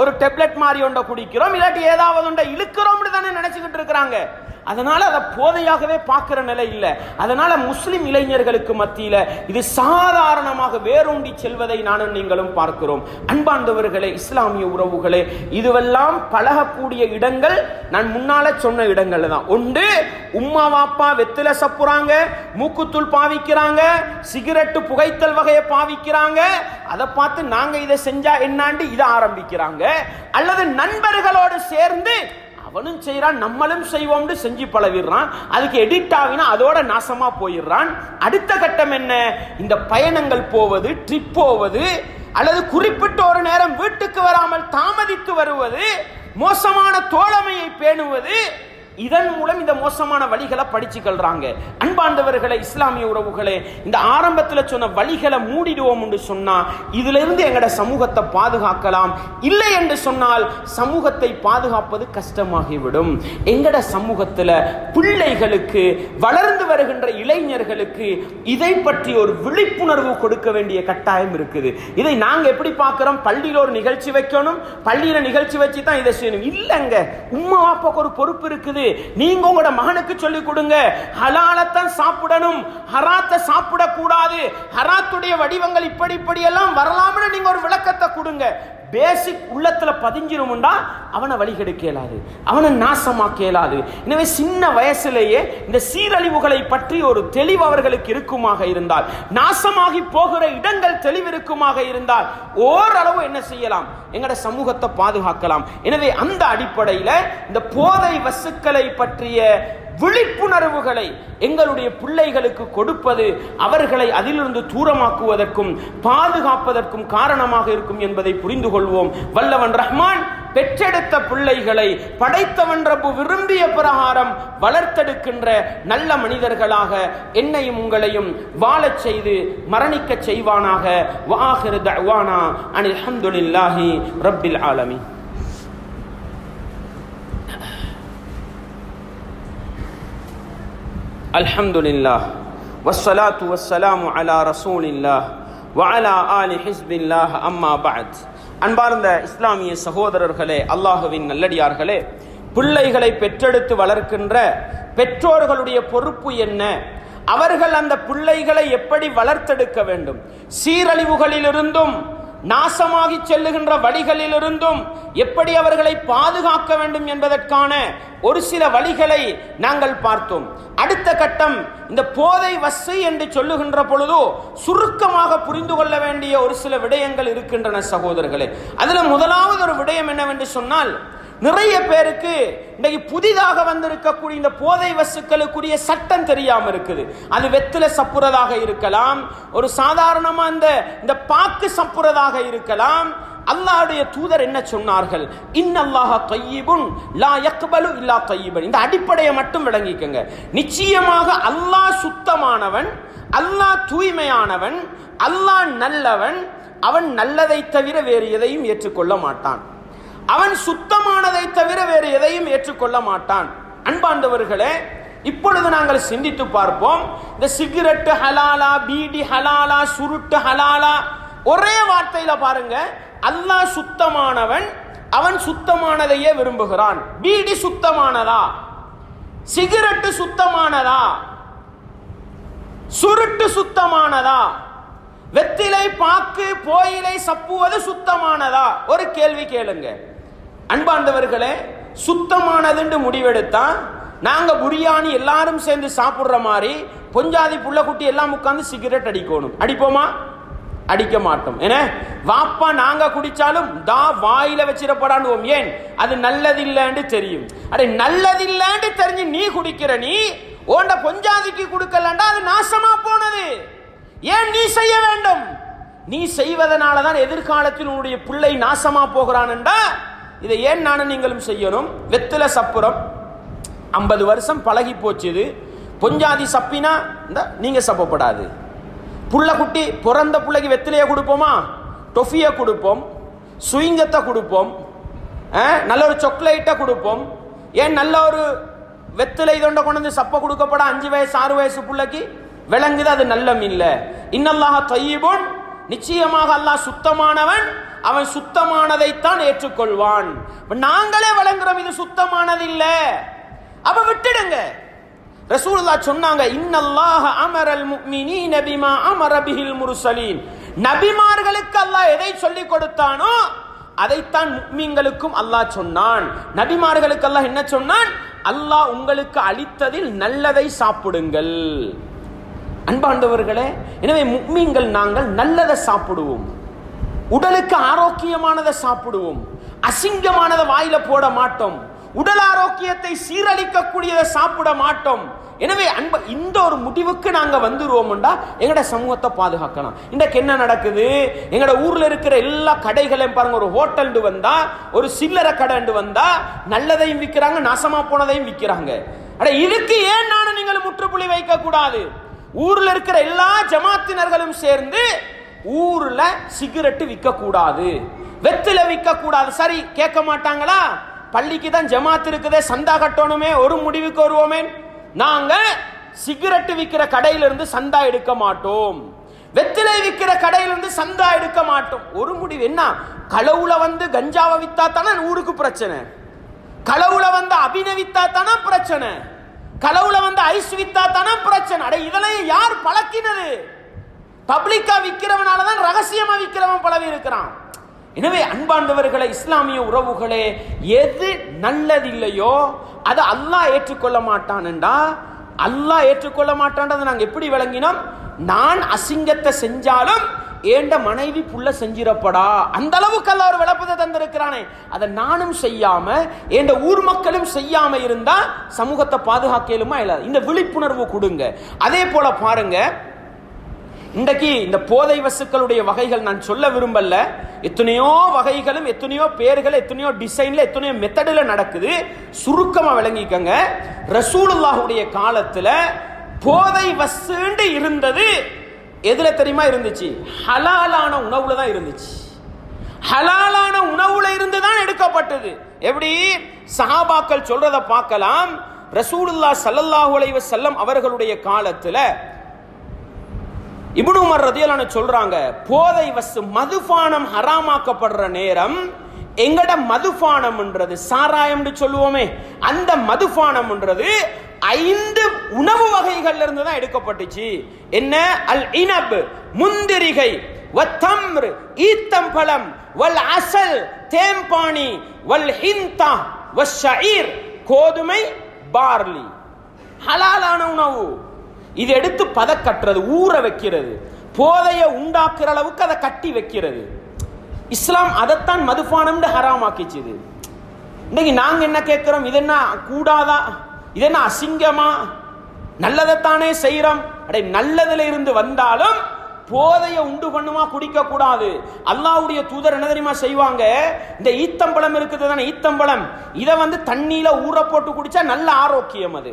ஒரு டெப்லெட் மாதிரி ஒன்றை குடிக்கிறோம் இல்லாட்டி ஏதாவது ஒன்றை இழுக்கிறோம்னு தானே நினைச்சுக்கிட்டு இருக்கிறாங்க. அதனால அதை போதையாகவே பார்க்கிற நிலை இல்லை. அதனால முஸ்லிம் இளைஞர்களுக்கு மத்தியில இது சாதாரணமாக வேரூண்டி செல்வதை நானும் நீங்களும் பார்க்கிறோம். அன்பாந்தவர்களே இஸ்லாமிய உறவுகளே இதுவெல்லாம் பழகக்கூடிய இடங்கள் நான் முன்னால சொன்ன இடங்கள் தான். ஒன்று உம்மா வாப்பா வெத்தில சப்புறாங்க மூக்குத்தூள் பாவிக்கிறாங்க சிகரெட்டு புகைத்தல் வகையை பாவிக்கிறாங்க அதை பார்த்து நாங்க இதை செஞ்சா என்னாண்டு இதை ஆரம்பிக்கிறாங்க. அல்லது நண்பர்களோடு சேர்ந்து அவனும் செய்யறான் நம்மளும் செய்வோம்னு செஞ்சு பழவிடுறான் அதுக்கு எடிட் ஆகினா அதோட நாசமா போயிடுறான். அடுத்த கட்டம் என்ன? இந்த பயணங்கள் போவது ட்ரிப் போவது அல்லது குறிப்பிட்ட ஒரு நேரம் வீட்டுக்கு வராமல் தாமதித்து வருவது மோசமான தோழமையை பேணுவது இதன் மூலம் இந்த மோசமான வழிகளை படிச்சுக்கொள்றாங்க. அன்பாண்டவர்களை இஸ்லாமிய உறவுகளே இந்த ஆரம்பத்தில் சொன்ன வழிகளை மூடிடுவோம் என்று சொன்னா இதுல இருந்து எங்கட சமூகத்தை பாதுகாக்கலாம். இல்லை என்று சொன்னால் சமூகத்தை பாதுகாப்பது கஷ்டமாகிவிடும். எங்கட சமூகத்துல பிள்ளைகளுக்கு வளர்ந்து வருகின்ற இளைஞர்களுக்கு இதை பற்றி ஒரு விழிப்புணர்வு கொடுக்க வேண்டிய கட்டாயம் இருக்குது. இதை நாங்க எப்படி பார்க்கிறோம்? பள்ளியில் ஒரு நிகழ்ச்சி வைக்கணும். பள்ளியில நிகழ்ச்சி வச்சு தான் இதை செய்யணும். இல்லைங்க. உம்மா அப்பாவுக்கு ஒரு பொறுப்பு இருக்குது. நீங்க உங்களோட மகனுக்கு சொல்லி கொடுங்க. ஹலாலத்தான் சாப்பிடணும். ஹராத்தை சாப்பிடக்கூடாது. ஹராத்துடைய வடிவங்கள் இப்படி இப்படி எல்லாம் வரலாம்னு நீங்க ஒரு விளக்கத்தை கொடுங்க. பேசிக் உள்ளத்தில் பதிஞ்சிருமுண்டா அவனை வழிகெடுக்க இயலாது அவனை நாசமாக்க இயலாது எனவே சின்ன வயசுலேயே இந்த சீரழிவுகளை பற்றி ஒரு தெளிவு அவர்களுக்கு இருக்குமாக இருந்தால் நாசமாகி போகிற இடங்கள் தெளிவிருக்குமாக இருந்தால் ஓரளவு என்ன செய்யலாம்? எங்கட சமூகத்தை பாதுகாக்கலாம். எனவே அந்த அடிப்படையில் இந்த போதை வசுக்களை பற்றிய விழிப்புணர்வுகளை எங்களுடைய பிள்ளைகளுக்கு கொடுப்பது அவர்களை அதிலிருந்து தூரமாக்குவதற்கும் பாதுகாப்பதற்கும் காரணமாக இருக்கும் என்பதை புரிந்து கொள்வோம். வல்லவன் ரஹ்மான் பெற்றெடுத்த பிள்ளைகளை படைத்தவன் ரப்பு விரும்பிய பிரகாரம் வளர்த்தெடுக்கின்ற நல்ல மனிதர்களாக என்னையும் உங்களையும் வாழச் செய்து மரணிக்கச் செய்வானாக. வாஹிரு தவானா அனில் ஹம்துலில்லாஹி ரப்பில் ஆலமி அல்ஹம்துலில்லா வஸ்ஸலாத்து வஸ்ஸலாமு அலா ரசூலில்லா வஅலா ஆலி ஹிஸ்பில்லாஹ் அம்மா பஅத் அன்பார்ந்த இஸ்லாமிய சகோதரர்களே அல்லாஹுவின் நல்லடியார்களே பிள்ளைகளை பெற்றெடுத்து வளர்க்கின்ற பெற்றோர்களுடைய பொறுப்பு என்ன? அவர்கள் அந்த பிள்ளைகளை எப்படி வளர்த்தெடுக்க வேண்டும்? சீரழிவுகளிலிருந்தும் நாசமாகி செல்லுகின்ற வழிகளிலிருந்தும் எப்படி அவர்களை பாதுகாக்க வேண்டும் என்பதற்கான ஒரு சில வழிகளை நாங்கள் பார்த்தோம். அடுத்த கட்டம் இந்த போதை வசை என்று சொல்லுகின்ற பொழுது சுருக்கமாக புரிந்து கொள்ள வேண்டிய ஒரு சில விடயங்கள் இருக்கின்றன சகோதரர்களே. அதில் முதலாவது ஒரு விடயம் என்னவென்று சொன்னால் நிறைய பேருக்கு இன்றைக்கு புதிதாக வந்திருக்கக்கூடிய இந்த போதை வசுக்களுக்குரிய சட்டம் தெரியாம இருக்குது. அது வெத்தில சப்புறதாக இருக்கலாம். ஒரு சாதாரணமா இந்த இந்த பாக்கு சப்புறதாக இருக்கலாம். அல்லாஹ்வுடைய தூதர் என்ன சொன்னார்கள்? இன்னல்லாஹ தையிபுன் லா யக்பலு இல்லா தையிபன். இந்த அடிப்படையை மட்டும் விளங்கிக்கங்க. நிச்சயமாக அல்லாஹ் சுத்தமானவன் அல்லாஹ் தூய்மையானவன் அல்லாஹ் நல்லவன் அவன் நல்லதை தவிர வேறு எதையும் ஏற்றுக்கொள்ள மாட்டான். அவன் சுத்தமானதை தவிர வேறு எதையும் ஏற்றுக்கொள்ள மாட்டான். அன்பாண்டவர்களே இப்பொழுது நாங்கள் சிந்தித்து பார்ப்போம். இந்த சிகரெட் ஹலாலா பீடி ஹலாலா சுருட்டு ஹலாலா ஒரே வார்த்தையில பாருங்க. அல்லாஹ் சுத்தமானவன் அவன் சுத்தமானதையே விரும்புகிறான். பீடி சுத்தமானதா? சிகரெட்டு சுத்தமானதா? சுருட்டு சுத்தமானதா? வெத்திலை பாக்கு போயிலை சப்புவது சுத்தமானதா? ஒரு கேள்வி கேளுங்க. அன்பாண்டவர்களே சுத்தமானதுன்னு முடிவெடுத்தா நாங்க புரியாணி எல்லாரும் சேர்ந்து சாப்பிடுற மாதிரி பொஞ்சாதி புள்ள குட்டி எல்லாம் உட்காந்து சிகரெட் அடிக்கணும். அடிப்போமா? அடிக்க மாட்டோம். ஏன்னா வாப்பா நாங்க குடிச்சாலும் தா வாயில வச்சிடப்படாண்டுவோம் ஏன்? அது நல்லதில்லைன்னு தெரியும். அடே நல்லதில்லைன்னு தெரிஞ்சு நீ குடிக்கிற நீ ஓண்ட பொஞ்சாதிக்கு கொடுக்கலண்டா அது நாசமா போனது. ஏன் நீ செய்ய வேண்டும்? நீ செய்வதனால தான் எதிர்காலத்தில் உன்னுடைய பிள்ளை நாசமா போகிறான்டா இதை ஏன் நானும் நீங்களும் செய்யணும்? வெத்தில சப்புரம். ஐம்பது வருஷம் பழகி போச்சு இது. பொஞ்சாதி சப்பினா இந்த நீங்க சப்பப்படாது. புள்ள குட்டி பிறந்த பிள்ளைக்கு வெத்திலையை கொடுப்போமா? டொஃபியை கொடுப்போம். சுயிங்கத்தை கொடுப்போம். நல்ல ஒரு சாக்லேட்டை கொடுப்போம். ஏன் நல்ல ஒரு வெத்திலை தொண்டை கொண்டு வந்து சப்ப கொடுக்கப்பட அஞ்சு வயசு ஆறு வயசு பிள்ளைக்கு? விளங்குது அது நல்லம் இல்ல. இன்னல்லாக தையீபோன் நிச்சயமாக அல்லாஹ் சுத்தமானவன். அவன் சுத்தமானதைத்தான் ஏற்றுக்கொள்வான். நாங்களே வழங்குறோம் இது சுத்தமானது இல்ல அப்ப விட்டுடுங்க. ரசூலுல்லாஹ் சொன்னாங்க இன்னல்லாஹ அமரல் முஃமினீன பிமா அமர பிஹில் முர்சலீன். நபிமார்களுக்கு அல்லாஹ் எதை சொல்லிக் கொடுத்தானோ அதைத்தான் முக்மீன்களுக்கும் அல்லாஹ் சொன்னான். நபிமார்களுக்கு அல்லாஹ் என்ன சொன்னான்? அல்லாஹ் உங்களுக்கு அளித்ததில் நல்லதை சாப்பிடுங்கள். அன்பாண்டவர்களே எனவே முக்மீன்கள் நாங்கள் நல்லதை சாப்பிடுவோம். உடலுக்கு ஆரோக்கியமானதை சாப்பிடுவோம். அசிங்கமானதை வாயில போட மாட்டோம். உடல் ஆரோக்கியத்தை சீரழிக்கக்கூடியதை சாப்பிட மாட்டோம். எனவே அன்ப இந்த ஒரு முடிவுக்கு நாங்க வந்துருவோம்டா. எங்கட சமூகத்தை பாதுகாக்கலாம். இன்றைக்கு என்ன நடக்குது? எங்கட ஊர்ல இருக்கிற எல்லா கடைகளையும் பாருங்க. ஒரு ஹோட்டல் வந்தா ஒரு சில்லறை கடைண்டு வந்தா நல்லதையும் விற்கிறாங்க நாசமா போனதையும் விற்கிறாங்க அட இதுக்கு ஏன் நானும் நீங்கள் முற்றுப்புள்ளி வைக்க கூடாது ஊர்ல இருக்கிற எல்லா ஜமாத்தினர்களும் சேர்ந்து ஊர்ல சிகரெட்டு விற்க கூடாது வெத்தில விற்க கூடாது சரி கேட்க மாட்டாங்களா? பள்ளிக்கு தான் ஜமாத் இருக்குதே சந்தா கட்டணுமே ஒரு முடிவுக்கு வருவோமே. நாங்க சிகரெட்டு விற்கிற கடையில இருந்து சந்தா எடுக்க மாட்டோம். வெத்திலை விற்கிற கடையில இருந்து சந்தா எடுக்க மாட்டோம். ஒரு முடிவு என்ன? களவுல வந்து கஞ்சாவை வித்தா தானே ஊருக்கு பிரச்சனை. களவுல வந்து அபிநவித்தா தானே பிரச்சனை. களவுல வந்து ஐஸ் வித்தா தானே பிரச்சனை. அட இதெல்லாம் யார் பழக்கினது? பப்ளிக்கா விற்கிறவனால தான் ரகசியமா விற்கிறவன் பலவி இருக்கிறான். எனவே அன்பாண்டவர்களை இஸ்லாமிய உறவுகளே எது நல்லதில்லையோ அதை அல்லாஹ் ஏற்றுக்கொள்ள மாட்டான்டா அல்லாஹ் ஏற்றுக்கொள்ள மாட்டான்றதை நாங்கள் எப்படி விளங்கினோம்? நான் அசிங்கத்தை செஞ்சாலும் ஏண்ட மனைவி புள்ள செஞ்சிடப்படா. அந்த அளவுக்கு அல்ல ஒரு விளப்பத்தை தந்திருக்கிறானே. அதை நானும் செய்யாம ஏண்ட ஊர் மக்களும் செய்யாம இருந்தா சமூகத்தை பாதுகாக்கலுமா இல்ல? இந்த விழிப்புணர்வு கொடுங்க. அதே போல பாருங்க இன்றைக்கு இந்த போதை வசுக்களுடைய வகைகள் நான் சொல்ல விரும்பல. எத்தனையோ வகைகளும் எத்தனையோ பேர்கள் எத்தனையோ டிசைன்ல எத்தனையோ மெத்தடில் நடக்குது. சுருக்கமாக விளங்கிக்கங்க. ரசூலுல்லாஹுடைய காலத்தில் போதை வசுண்டு இருந்தது. எதுல தெரியுமா இருந்துச்சு? ஹலாலான உணவுல தான் இருந்துச்சு. ஹலாலான உணவுல இருந்து தான் எடுக்கப்பட்டது. எப்படி? சஹாபாக்கள் சொல்றத பார்க்கலாம். ரசூலுல்லா சல்லல்லாஹு அலைவ செல்லம் அவர்களுடைய காலத்தில் இபுனுமர் உமர் ரதியலான சொல்றாங்க போதை வசு மதுபானம் ஹராமாக்கப்படுற நேரம் எங்கட மதுபானம்ன்றது சாராயம்னு சொல்லுவோமே அந்த மதுபானம்ன்றது ஐந்து உணவு வகைகள்ல இருந்து தான் எடுக்கப்பட்டுச்சு. என்ன? அல் இனப் முந்திரிகை வத்தம்ரு ஈத்தம்பழம் வல் அசல் தேம்பாணி வல் ஹிந்தா வஷீர் கோதுமை பார்லி. ஹலாலான உணவு. இது எடுத்து பதக்கட்டுறது ஊற வைக்கிறது. போதையை உண்டாக்குற அளவுக்கு அதை கட்டி வைக்கிறது. இஸ்லாம் அதைத்தான் மதுபானம்னு ஹராமாக்கிச்சுது. இன்னைக்கு நாங்கள் என்ன கேட்குறோம் இது என்ன கூடாதா? இது என்ன அசிங்கமா? நல்லதைத்தானே செய்கிறோம் அடே நல்லதில் இருந்து வந்தாலும் போதையை உண்டு பண்ணுமா குடிக்க கூடாது. அல்லாவுடைய தூதர் என்ன தெரியுமா செய்வாங்க? இந்த ஈத்தம்பழம் இருக்குது தானே ஈத்தம்பழம். இதை வந்து தண்ணியில ஊற போட்டு குடிச்சா நல்ல ஆரோக்கியம் அது.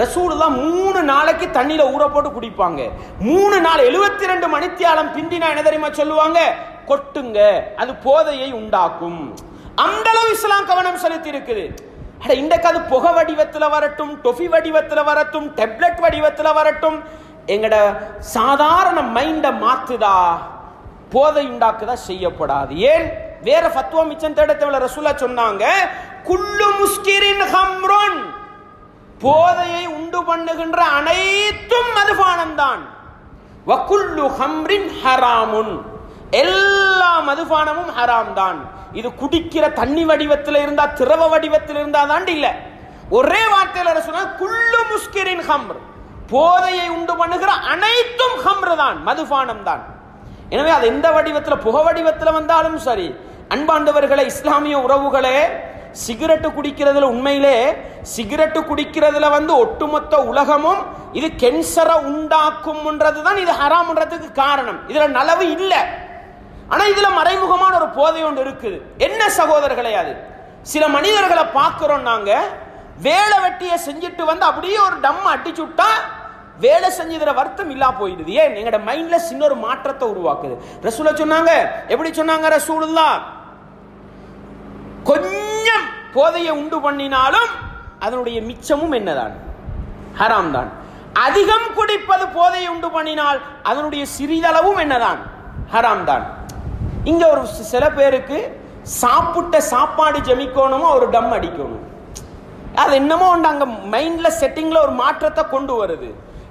ரசூலுல்லா மூணு நாளைக்கு தண்ணியில ஊற போட்டு குடிப்பாங்க. மூணு நாள் எழுபத்தி ரெண்டு மணித்தியாலம் பிந்தினா என்ன தெரியுமா சொல்லுவாங்க? கொட்டுங்க. அது போதையை உண்டாக்கும். அந்த அளவு இஸ்லாம் கவனம் செலுத்தி இருக்குது அட இன்றைக்கு அது புகை வடிவத்தில் வரட்டும் டொஃபி வடிவத்தில் வரட்டும் டெப்லெட் வடிவத்தில் வரட்டும். எங்கட சாதாரண மைண்டை மாத்துதா? போதை உண்டாக்குதா? செய்யப்படாது. ஏன்? வேற ஃபத்வா மிச்சம் தேட தேவையில்ல ரசூலா சொன்னாங்க குள்ளு முஸ்கிரின் ஹம்ருன். போதையை உண்டு பண்ணுகின்ற அனைத்தும் மதுபானம் தான் வக்குல்லு ஹம்ரின் ஹராமுன். எல்லா மதுபானமும் ஹராம் தான் இது குடிக்கிற தண்ணி வடிவத்தில் இருந்தா திரவ வடிவத்தில் இருந்தா தாண்டி இல்ல. ஒரே வார்த்தையில் சொன்னால் குள்ளு முஸ்கிரின் ஹம்ர். போதையை உண்டு பண்ணுகிற அனைத்தும் ஹம்ரு தான் மதுபானம் தான் எனவே அது எந்த வடிவத்தில் புக வடிவத்தில் வந்தாலும் சரி அன்பாண்டவர்களே இஸ்லாமிய உறவுகளே சிகரெட்டு குடிக்கிறதுல உண்மையிலே சிகரெட்டு குடிக்கிறதுல வந்து ஒட்டுமொத்த உலகமும் இது கென்சரை உண்டாக்கும்ன்றது தான் இது ஹராம்ன்றதுக்கு காரணம். இதுல நலவு இல்லை. ஆனா இதுல மறைமுகமான ஒரு போதை ஒன்று இருக்குது. என்ன சகோதரர்களே அது? சில மனிதர்களை பார்க்கிறோம் நாங்க வேலை வெட்டியை செஞ்சுட்டு வந்து அப்படியே ஒரு டம் அடிச்சு விட்டா வேலை செஞ்சதுல வருத்தம் இல்லா போயிடுது. ஏன்? எங்களோட மைண்ட்ல சின்ன ஒரு மாற்றத்தை உருவாக்குது. ரசூல சொன்னாங்க எப்படி சொன்னாங்க ரசூலுல்லா கொஞ்சம் போதையை உண்டு பண்ணினாலும் அதனுடைய மிச்சமும் என்னதான்? ஹராம் தான் அதிகம் குடிப்பது போதையை உண்டு பண்ணினால் அதனுடைய சிறிதளவும் என்னதான்? ஹராம் தான் இங்க ஒரு சில பேருக்கு சாப்பிட்ட சாப்பாடு ஜெமிக்கணுமோ ஒரு டம் அடிக்கணும். அது என்னமோ உண்டு அங்க மைண்ட்ல செட்டிங்ல ஒரு மாற்றத்தை கொண்டு வருது.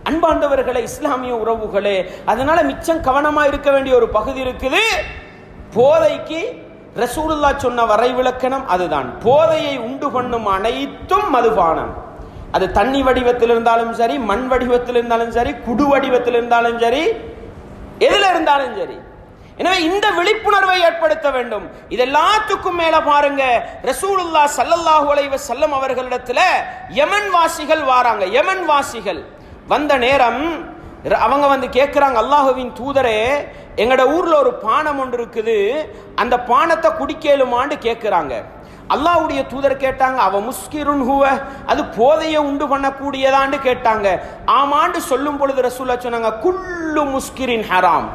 அன்பாண்டவர்களே இஸ்லாமிய உறவுகளே அதனால மிச்சம் கவனமா இருக்க வேண்டிய ஒரு பகுதி இருக்குது. போதைக்கு ரசூலுல்லா சொன்ன வரைவிலக்கணம் அதுதான். போதையை உண்டு பண்ணும் அனைத்தும் மதுபானம். அது தண்ணி வடிவத்தில் இருந்தாலும் சரி மண் வடிவத்தில் இருந்தாலும் சரி குடு வடிவத்தில் இருந்தாலும் சரி எதுல இருந்தாலும் சரி. எனவே இந்த விழிப்புணர்வை ஏற்படுத்த வேண்டும். இது எல்லாத்துக்கும் மேல பாருங்க. ரசூலுல்லா சல்லல்லாஹு அலைவ செல்லம் அவர்களிடத்துல யமன் வாசிகள் வாராங்க. யமன் வாசிகள். வந்த நேரம் அவங்க வந்து கேட்கிறாங்க அல்லாஹுவின் தூதரே எங்களோட ஊர்ல ஒரு பானம் ஒன்று இருக்குது. அந்த பானத்தை குடிக்கலுமான்னு கேட்கிறாங்க அல்லாவுடைய தூதர் கேட்டாங்க அவ முஸ்கிருன் ஹுவ? அது போதையை உண்டு பண்ணக்கூடியதான்னு கேட்டாங்க. ஆமாண்டு சொல்லும் பொழுது ரசூல்லா சொன்னாங்க குல்லு முஸ்கிரின் ஹராம்.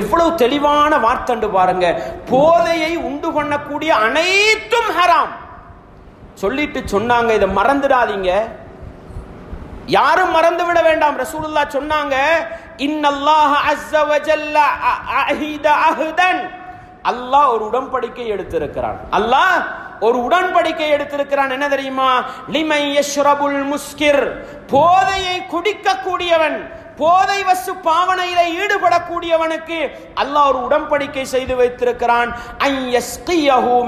எவ்வளவு தெளிவான வார்த்தண்டு பாருங்க. போதையை உண்டு பண்ணக்கூடிய அனைத்தும் ஹராம். சொல்லிட்டு சொன்னாங்க இதை மறந்துடாதீங்க. யாரும் மறந்து விட வேண்டாம். ரசூலுல்லா சொன்னாங்க இன்னல்லாஹ அஸ்ஸ வஜல்ல அஹித அஹ்தன். அல்லாஹ் ஒரு உடன்படிக்கை எடுத்திருக்கிறான். அல்லாஹ் ஒரு உடன்படிக்கை எடுத்திருக்கிறான். என்ன தெரியுமா? லிமை யஷ்ரபுல் முஸ்கிர். போதையை குடிக்கக்கூடியவன் போதை வசு பாவனையில ஈடுபடக்கூடியவனுக்கு அல்லாஹ் ஒரு உடன்படிக்கை செய்து வைத்திருக்கிறான்.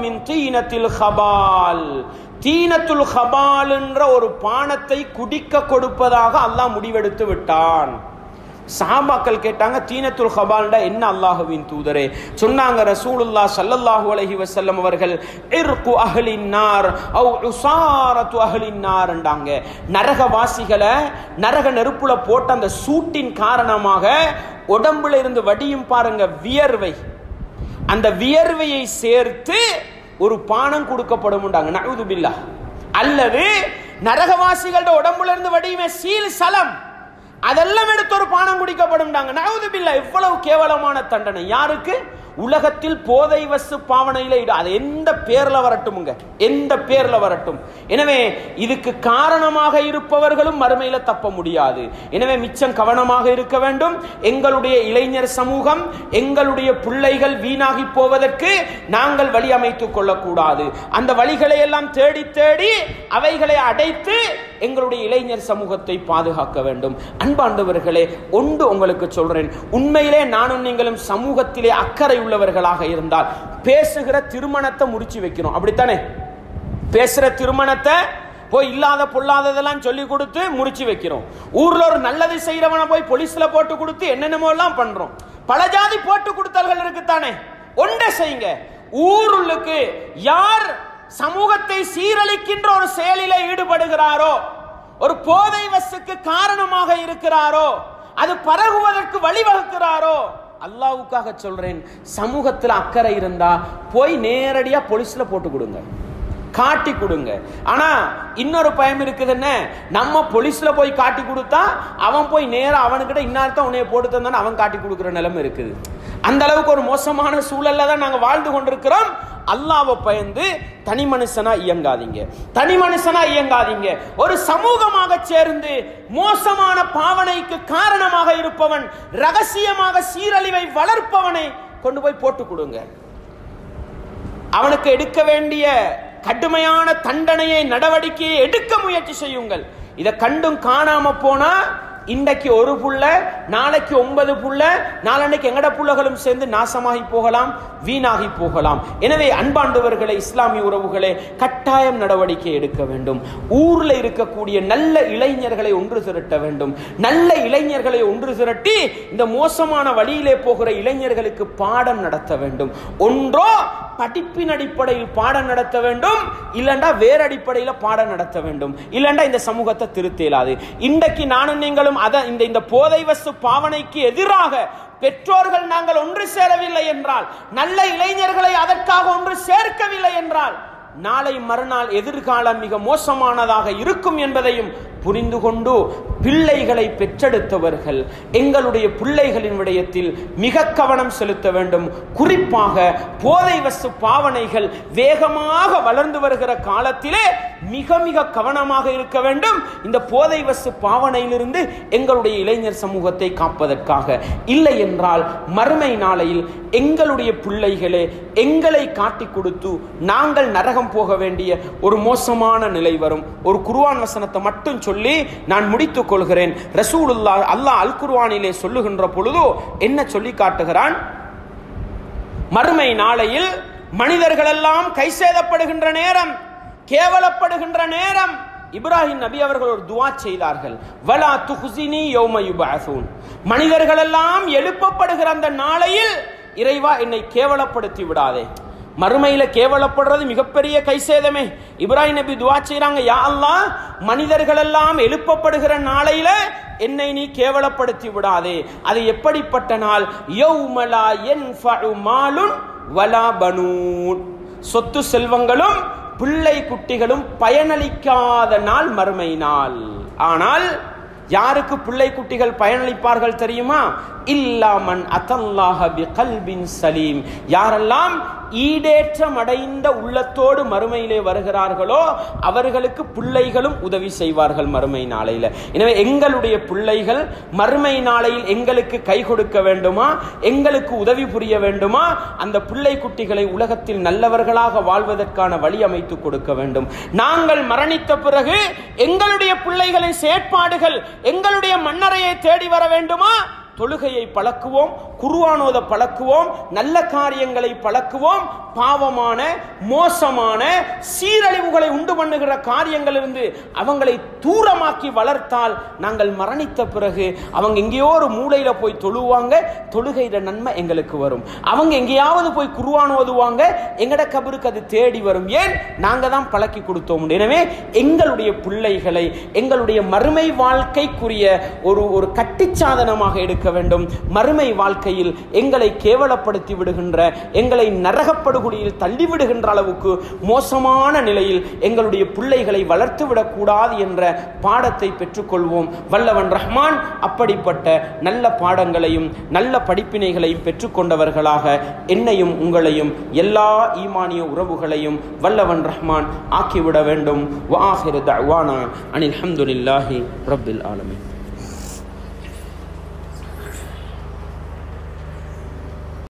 மின் தீனத்துல் ஹபால் என்ற ஒரு பானத்தை குடிக்க கொடுப்பதாக அல்லாஹ் முடிவெடுத்து விட்டான். சாபாக்கள் கேட்டாங்க தீனத்துல் ஹபால்டா என்ன அல்லாஹுவின் தூதரே? சொன்னாங்க ரசூலுல்லா சல்லல்லாஹு அலஹி வசல்லம் அவர்கள் இர்கு அஹ்லின் அவ் உசாரத்து அஹ்லின் நரகவாசிகளை நரக நெருப்புல போட்ட அந்த சூட்டின் காரணமாக உடம்புல இருந்து வடியும் பாருங்க வியர்வை. அந்த வியர்வையை சேர்த்து ஒரு பானம் கொடுக்கப்படும் நழுது பில்லா அல்லது நரகவாசிகளோட உடம்புல இருந்து வடியுமே சீல் சலம். அதெல்லாம் எடுத்து ஒரு பானம் குடிக்கப்படும் நழுது பில்லா இவ்வளவு கேவலமான தண்டனை. யாருக்கு? உலகத்தில் போதை வசு பாவனையில இடும் அது எந்த பேர்ல வரட்டுமுங்க? எந்த பேர்ல வரட்டும்? எனவே இதுக்கு காரணமாக இருப்பவர்களும் மறுமையில தப்ப முடியாது. எனவே மிச்சம் கவனமாக இருக்க வேண்டும். எங்களுடைய இளைஞர் சமூகம் எங்களுடைய பிள்ளைகள் வீணாகி போவதற்கு நாங்கள் வழி அமைத்துக் கொள்ளக்கூடாது. அந்த வழிகளை எல்லாம் தேடி தேடி அவைகளை அடைத்து எங்களுடைய இளைஞர் சமூகத்தை பாதுகாக்க வேண்டும். அன்பாண்டவர்களே ஒன்று உங்களுக்கு சொல்றேன். உண்மையிலே நானும் நீங்களும் சமூகத்திலே அக்கறை உள்ளவர்களாக இருந்தால் பேசுகிற திருமணத்தை முடிச்சு வைக்கிறோம் அப்படித்தானே? பேசுற திருமணத்தை போய் இல்லாத பொல்லாததெல்லாம் சொல்லி கொடுத்து முடிச்சு வைக்கிறோம். ஊர்ல ஒரு நல்லது செய்யறவனை போய் போலீஸ்ல போட்டு கொடுத்து என்னென்னமோ எல்லாம் பண்றோம். பல ஜாதி போட்டு கொடுத்தல்கள் இருக்குத்தானே? ஒன்றை செய்யுங்க. ஊருளுக்கு யார் சமூகத்தை சீரழிக்கின்ற ஒரு செயலில ஈடுபடுகிறாரோ ஒரு போதை வசுக்கு காரணமாக இருக்கிறாரோ அது பரகுவதற்கு வழிவகுக்கிறாரோ அல்லாவுக்காக சொல்றேன். சமூகத்தில் அக்கறை இருந்தா போய் நேரடியாக போலீஸில் போட்டு கொடுங்க. காட்டி கொடுங்க. ஆனா இன்னொரு பயம் இருக்குது என்ன? நம்ம போலீஸ்ல போய் காட்டி கொடுத்தா அவன் போய் நேராக அவனுக்கிட்ட இன்னார்த்த உன்னைய போட்டு தந்தான்னு அவன் காட்டி கொடுக்குற நிலைமை இருக்குது. அந்த அளவுக்கு ஒரு மோசமான சூழல்ல தான் நாங்கள் வாழ்ந்து கொண்டிருக்கிறோம். அல்லாவை பயந்து தனி மனுஷனா இயங்காதீங்க. தனி மனுஷனா இயங்காதீங்க. ஒரு சமூகமாக சேர்ந்து மோசமான பாவனைக்கு காரணமாக இருப்பவன் ரகசியமாக சீரழிவை வளர்ப்பவனை கொண்டு போய் போட்டு கொடுங்க. அவனுக்கு எடுக்க வேண்டிய கடுமையான தண்டனையை நடவடிக்கையை எடுக்க முயற்சி செய்யுங்கள். இதை கண்டும் காணாம போனா இன்றைக்கு ஒரு புள்ள நாளைக்கு ஒன்பது புள்ள நாளன்னைக்கு எங்கட புள்ளகளும் சேர்ந்து நாசமாகி போகலாம் வீணாகி போகலாம். எனவே அன்பாண்டவர்களை இஸ்லாமிய உறவுகளே கட்டாயம் நடவடிக்கை எடுக்க வேண்டும். ஊர்ல இருக்கக்கூடிய நல்ல இளைஞர்களை ஒன்று திரட்ட வேண்டும். நல்ல இளைஞர்களை ஒன்று திரட்டி இந்த மோசமான வழியிலே போகிற இளைஞர்களுக்கு பாடம் நடத்த வேண்டும். ஒன்றோ படிப்பின் அடிப்படையில் பாடம் நடத்த வேண்டும் இல்லைண்டா வேற அடிப்படையில் பாடம் நடத்த வேண்டும். இல்லைண்டா இந்த சமூகத்தை திருத்தேலாது. இன்றைக்கு நானும் நீங்களும் அத இந்த இந்த போதை வசு பாவனைக்கு எதிராக பெற்றோர்கள் நாங்கள் ஒன்று சேரவில்லை என்றால் நல்ல இளைஞர்களை அதற்காக ஒன்று சேர்க்கவில்லை என்றால் நாளை மறுநாள் எதிர்காலம் மிக மோசமானதாக இருக்கும் என்பதையும் புரிந்து கொண்டு பிள்ளைகளை பெற்றெடுத்தவர்கள் எங்களுடைய பிள்ளைகளின் விடயத்தில் மிக கவனம் செலுத்த வேண்டும். குறிப்பாக போதை வசு பாவனைகள் வேகமாக வளர்ந்து வருகிற காலத்திலே மிக மிக கவனமாக இருக்க வேண்டும். இந்த போதை வசு பாவனையிலிருந்து எங்களுடைய இளைஞர் சமூகத்தை காப்பதற்காக. இல்லை என்றால் மறுமை நாளையில் எங்களுடைய பிள்ளைகளே எங்களை காட்டி கொடுத்து நாங்கள் நரகம் போக வேண்டிய ஒரு மோசமான நிலை வரும். ஒரு குருவான் வசனத்தை மட்டும் சொல்லி நான் முடித்துக் கொள்கிறேன். ரசூலுல்லா அல்லாஹ் அல் குர்வானிலே சொல்லுகின்ற பொழுதோ என்ன சொல்லி காட்டுகிறான்? மறுமை நாளையில் மனிதர்கள் எல்லாம் கை சேதப்படுகின்ற நேரம் கேவலப்படுகின்ற நேரம். இப்ராஹிம் நபி அவர்கள் ஒரு துவா செய்தார்கள். வலா துஹுசினி யௌம யுபஅஸூன். மனிதர்கள் எல்லாம் எழுப்பப்படுகிற அந்த நாளையில் இறைவா என்னை கேவலப்படுத்தி விடாதே. மறுமையில கேவலப்படுறது மிகப்பெரிய கைசேதமே. இப்ராஹிம் நபி துவா செய்கிறாங்க யா அல்லாஹ் மனிதர்கள் எல்லாம் எழுப்பப்படுகிற நாளையில என்னை நீ கேவலப்படுத்தி விடாதே. அது எப்படிப்பட்ட நாள்? யௌமலா என் மாலுன் வலா பனூன். சொத்து செல்வங்களும் பிள்ளை குட்டிகளும் பயனளிக்காத நாள் மறுமை நாள். ஆனால் யாருக்கு பிள்ளை குட்டிகள் பயனளிப்பார்கள் தெரியுமா? இல்லாமன் அத்தல்லாஹ பி கல்பின் சலீம். யாரெல்லாம் ஈடேற்றம் அடைந்த உள்ளத்தோடு மறுமையிலே வருகிறார்களோ அவர்களுக்கு பிள்ளைகளும் உதவி செய்வார்கள் மறுமை நாளையில். எனவே எங்களுடைய பிள்ளைகள் மறுமை நாளையில் எங்களுக்கு கை கொடுக்க வேண்டுமா? எங்களுக்கு உதவி புரிய வேண்டுமா? அந்த பிள்ளை குட்டிகளை உலகத்தில் நல்லவர்களாக வாழ்வதற்கான வழி அமைத்து கொடுக்க வேண்டும். நாங்கள் மரணித்த பிறகு எங்களுடைய பிள்ளைகளின் செயற்பாடுகள் எங்களுடைய மன்னரையை தேடி வர வேண்டுமா? தொழுகையை பழக்குவோம் குருவானோத பழக்குவோம் நல்ல காரியங்களை பழக்குவோம் பாவமான மோசமான சீரழிவுகளை உண்டு பண்ணுகிற காரியங்களிலிருந்து அவங்களை தூரமாக்கி வளர்த்தால் நாங்கள் மரணித்த பிறகு அவங்க எங்கேயோ ஒரு மூலையில போய் தொழுவாங்க தொழுகையிட நன்மை எங்களுக்கு வரும். அவங்க எங்கேயாவது போய் குருவான் ஓதுவாங்க எங்கட கபருக்கு அது தேடி வரும். ஏன்? நாங்கள் தான் பழக்கி கொடுத்தோம். எனவே எங்களுடைய பிள்ளைகளை எங்களுடைய மறுமை வாழ்க்கைக்குரிய ஒரு ஒரு கட்டிச்சாதனமாக எடுக்க வேண்டும். மறுமை வாழ்க்கையில் எங்களை கேவலப்படுத்தி விடுகின்ற எங்களை நரகப்படுகொடியில் தள்ளிவிடுகின்ற அளவுக்கு மோசமான நிலையில் எங்களுடைய பிள்ளைகளை வளர்த்துவிடக்கூடாது என்ற பாடத்தை பெற்றுக்கொள்வோம். வல்லவன் ரஹ்மான் அப்படிப்பட்ட நல்ல பாடங்களையும் நல்ல படிப்பினைகளையும் பெற்றுக்கொண்டவர்களாக என்னையும் உங்களையும் எல்லா ஈமானிய உறவுகளையும் வல்லவன் ரஹ்மான் ஆக்கிவிட வேண்டும். வாஹிரு தஅவானா அனில் ஹம்துலில்லாஹி ரபில் ஆலமின்.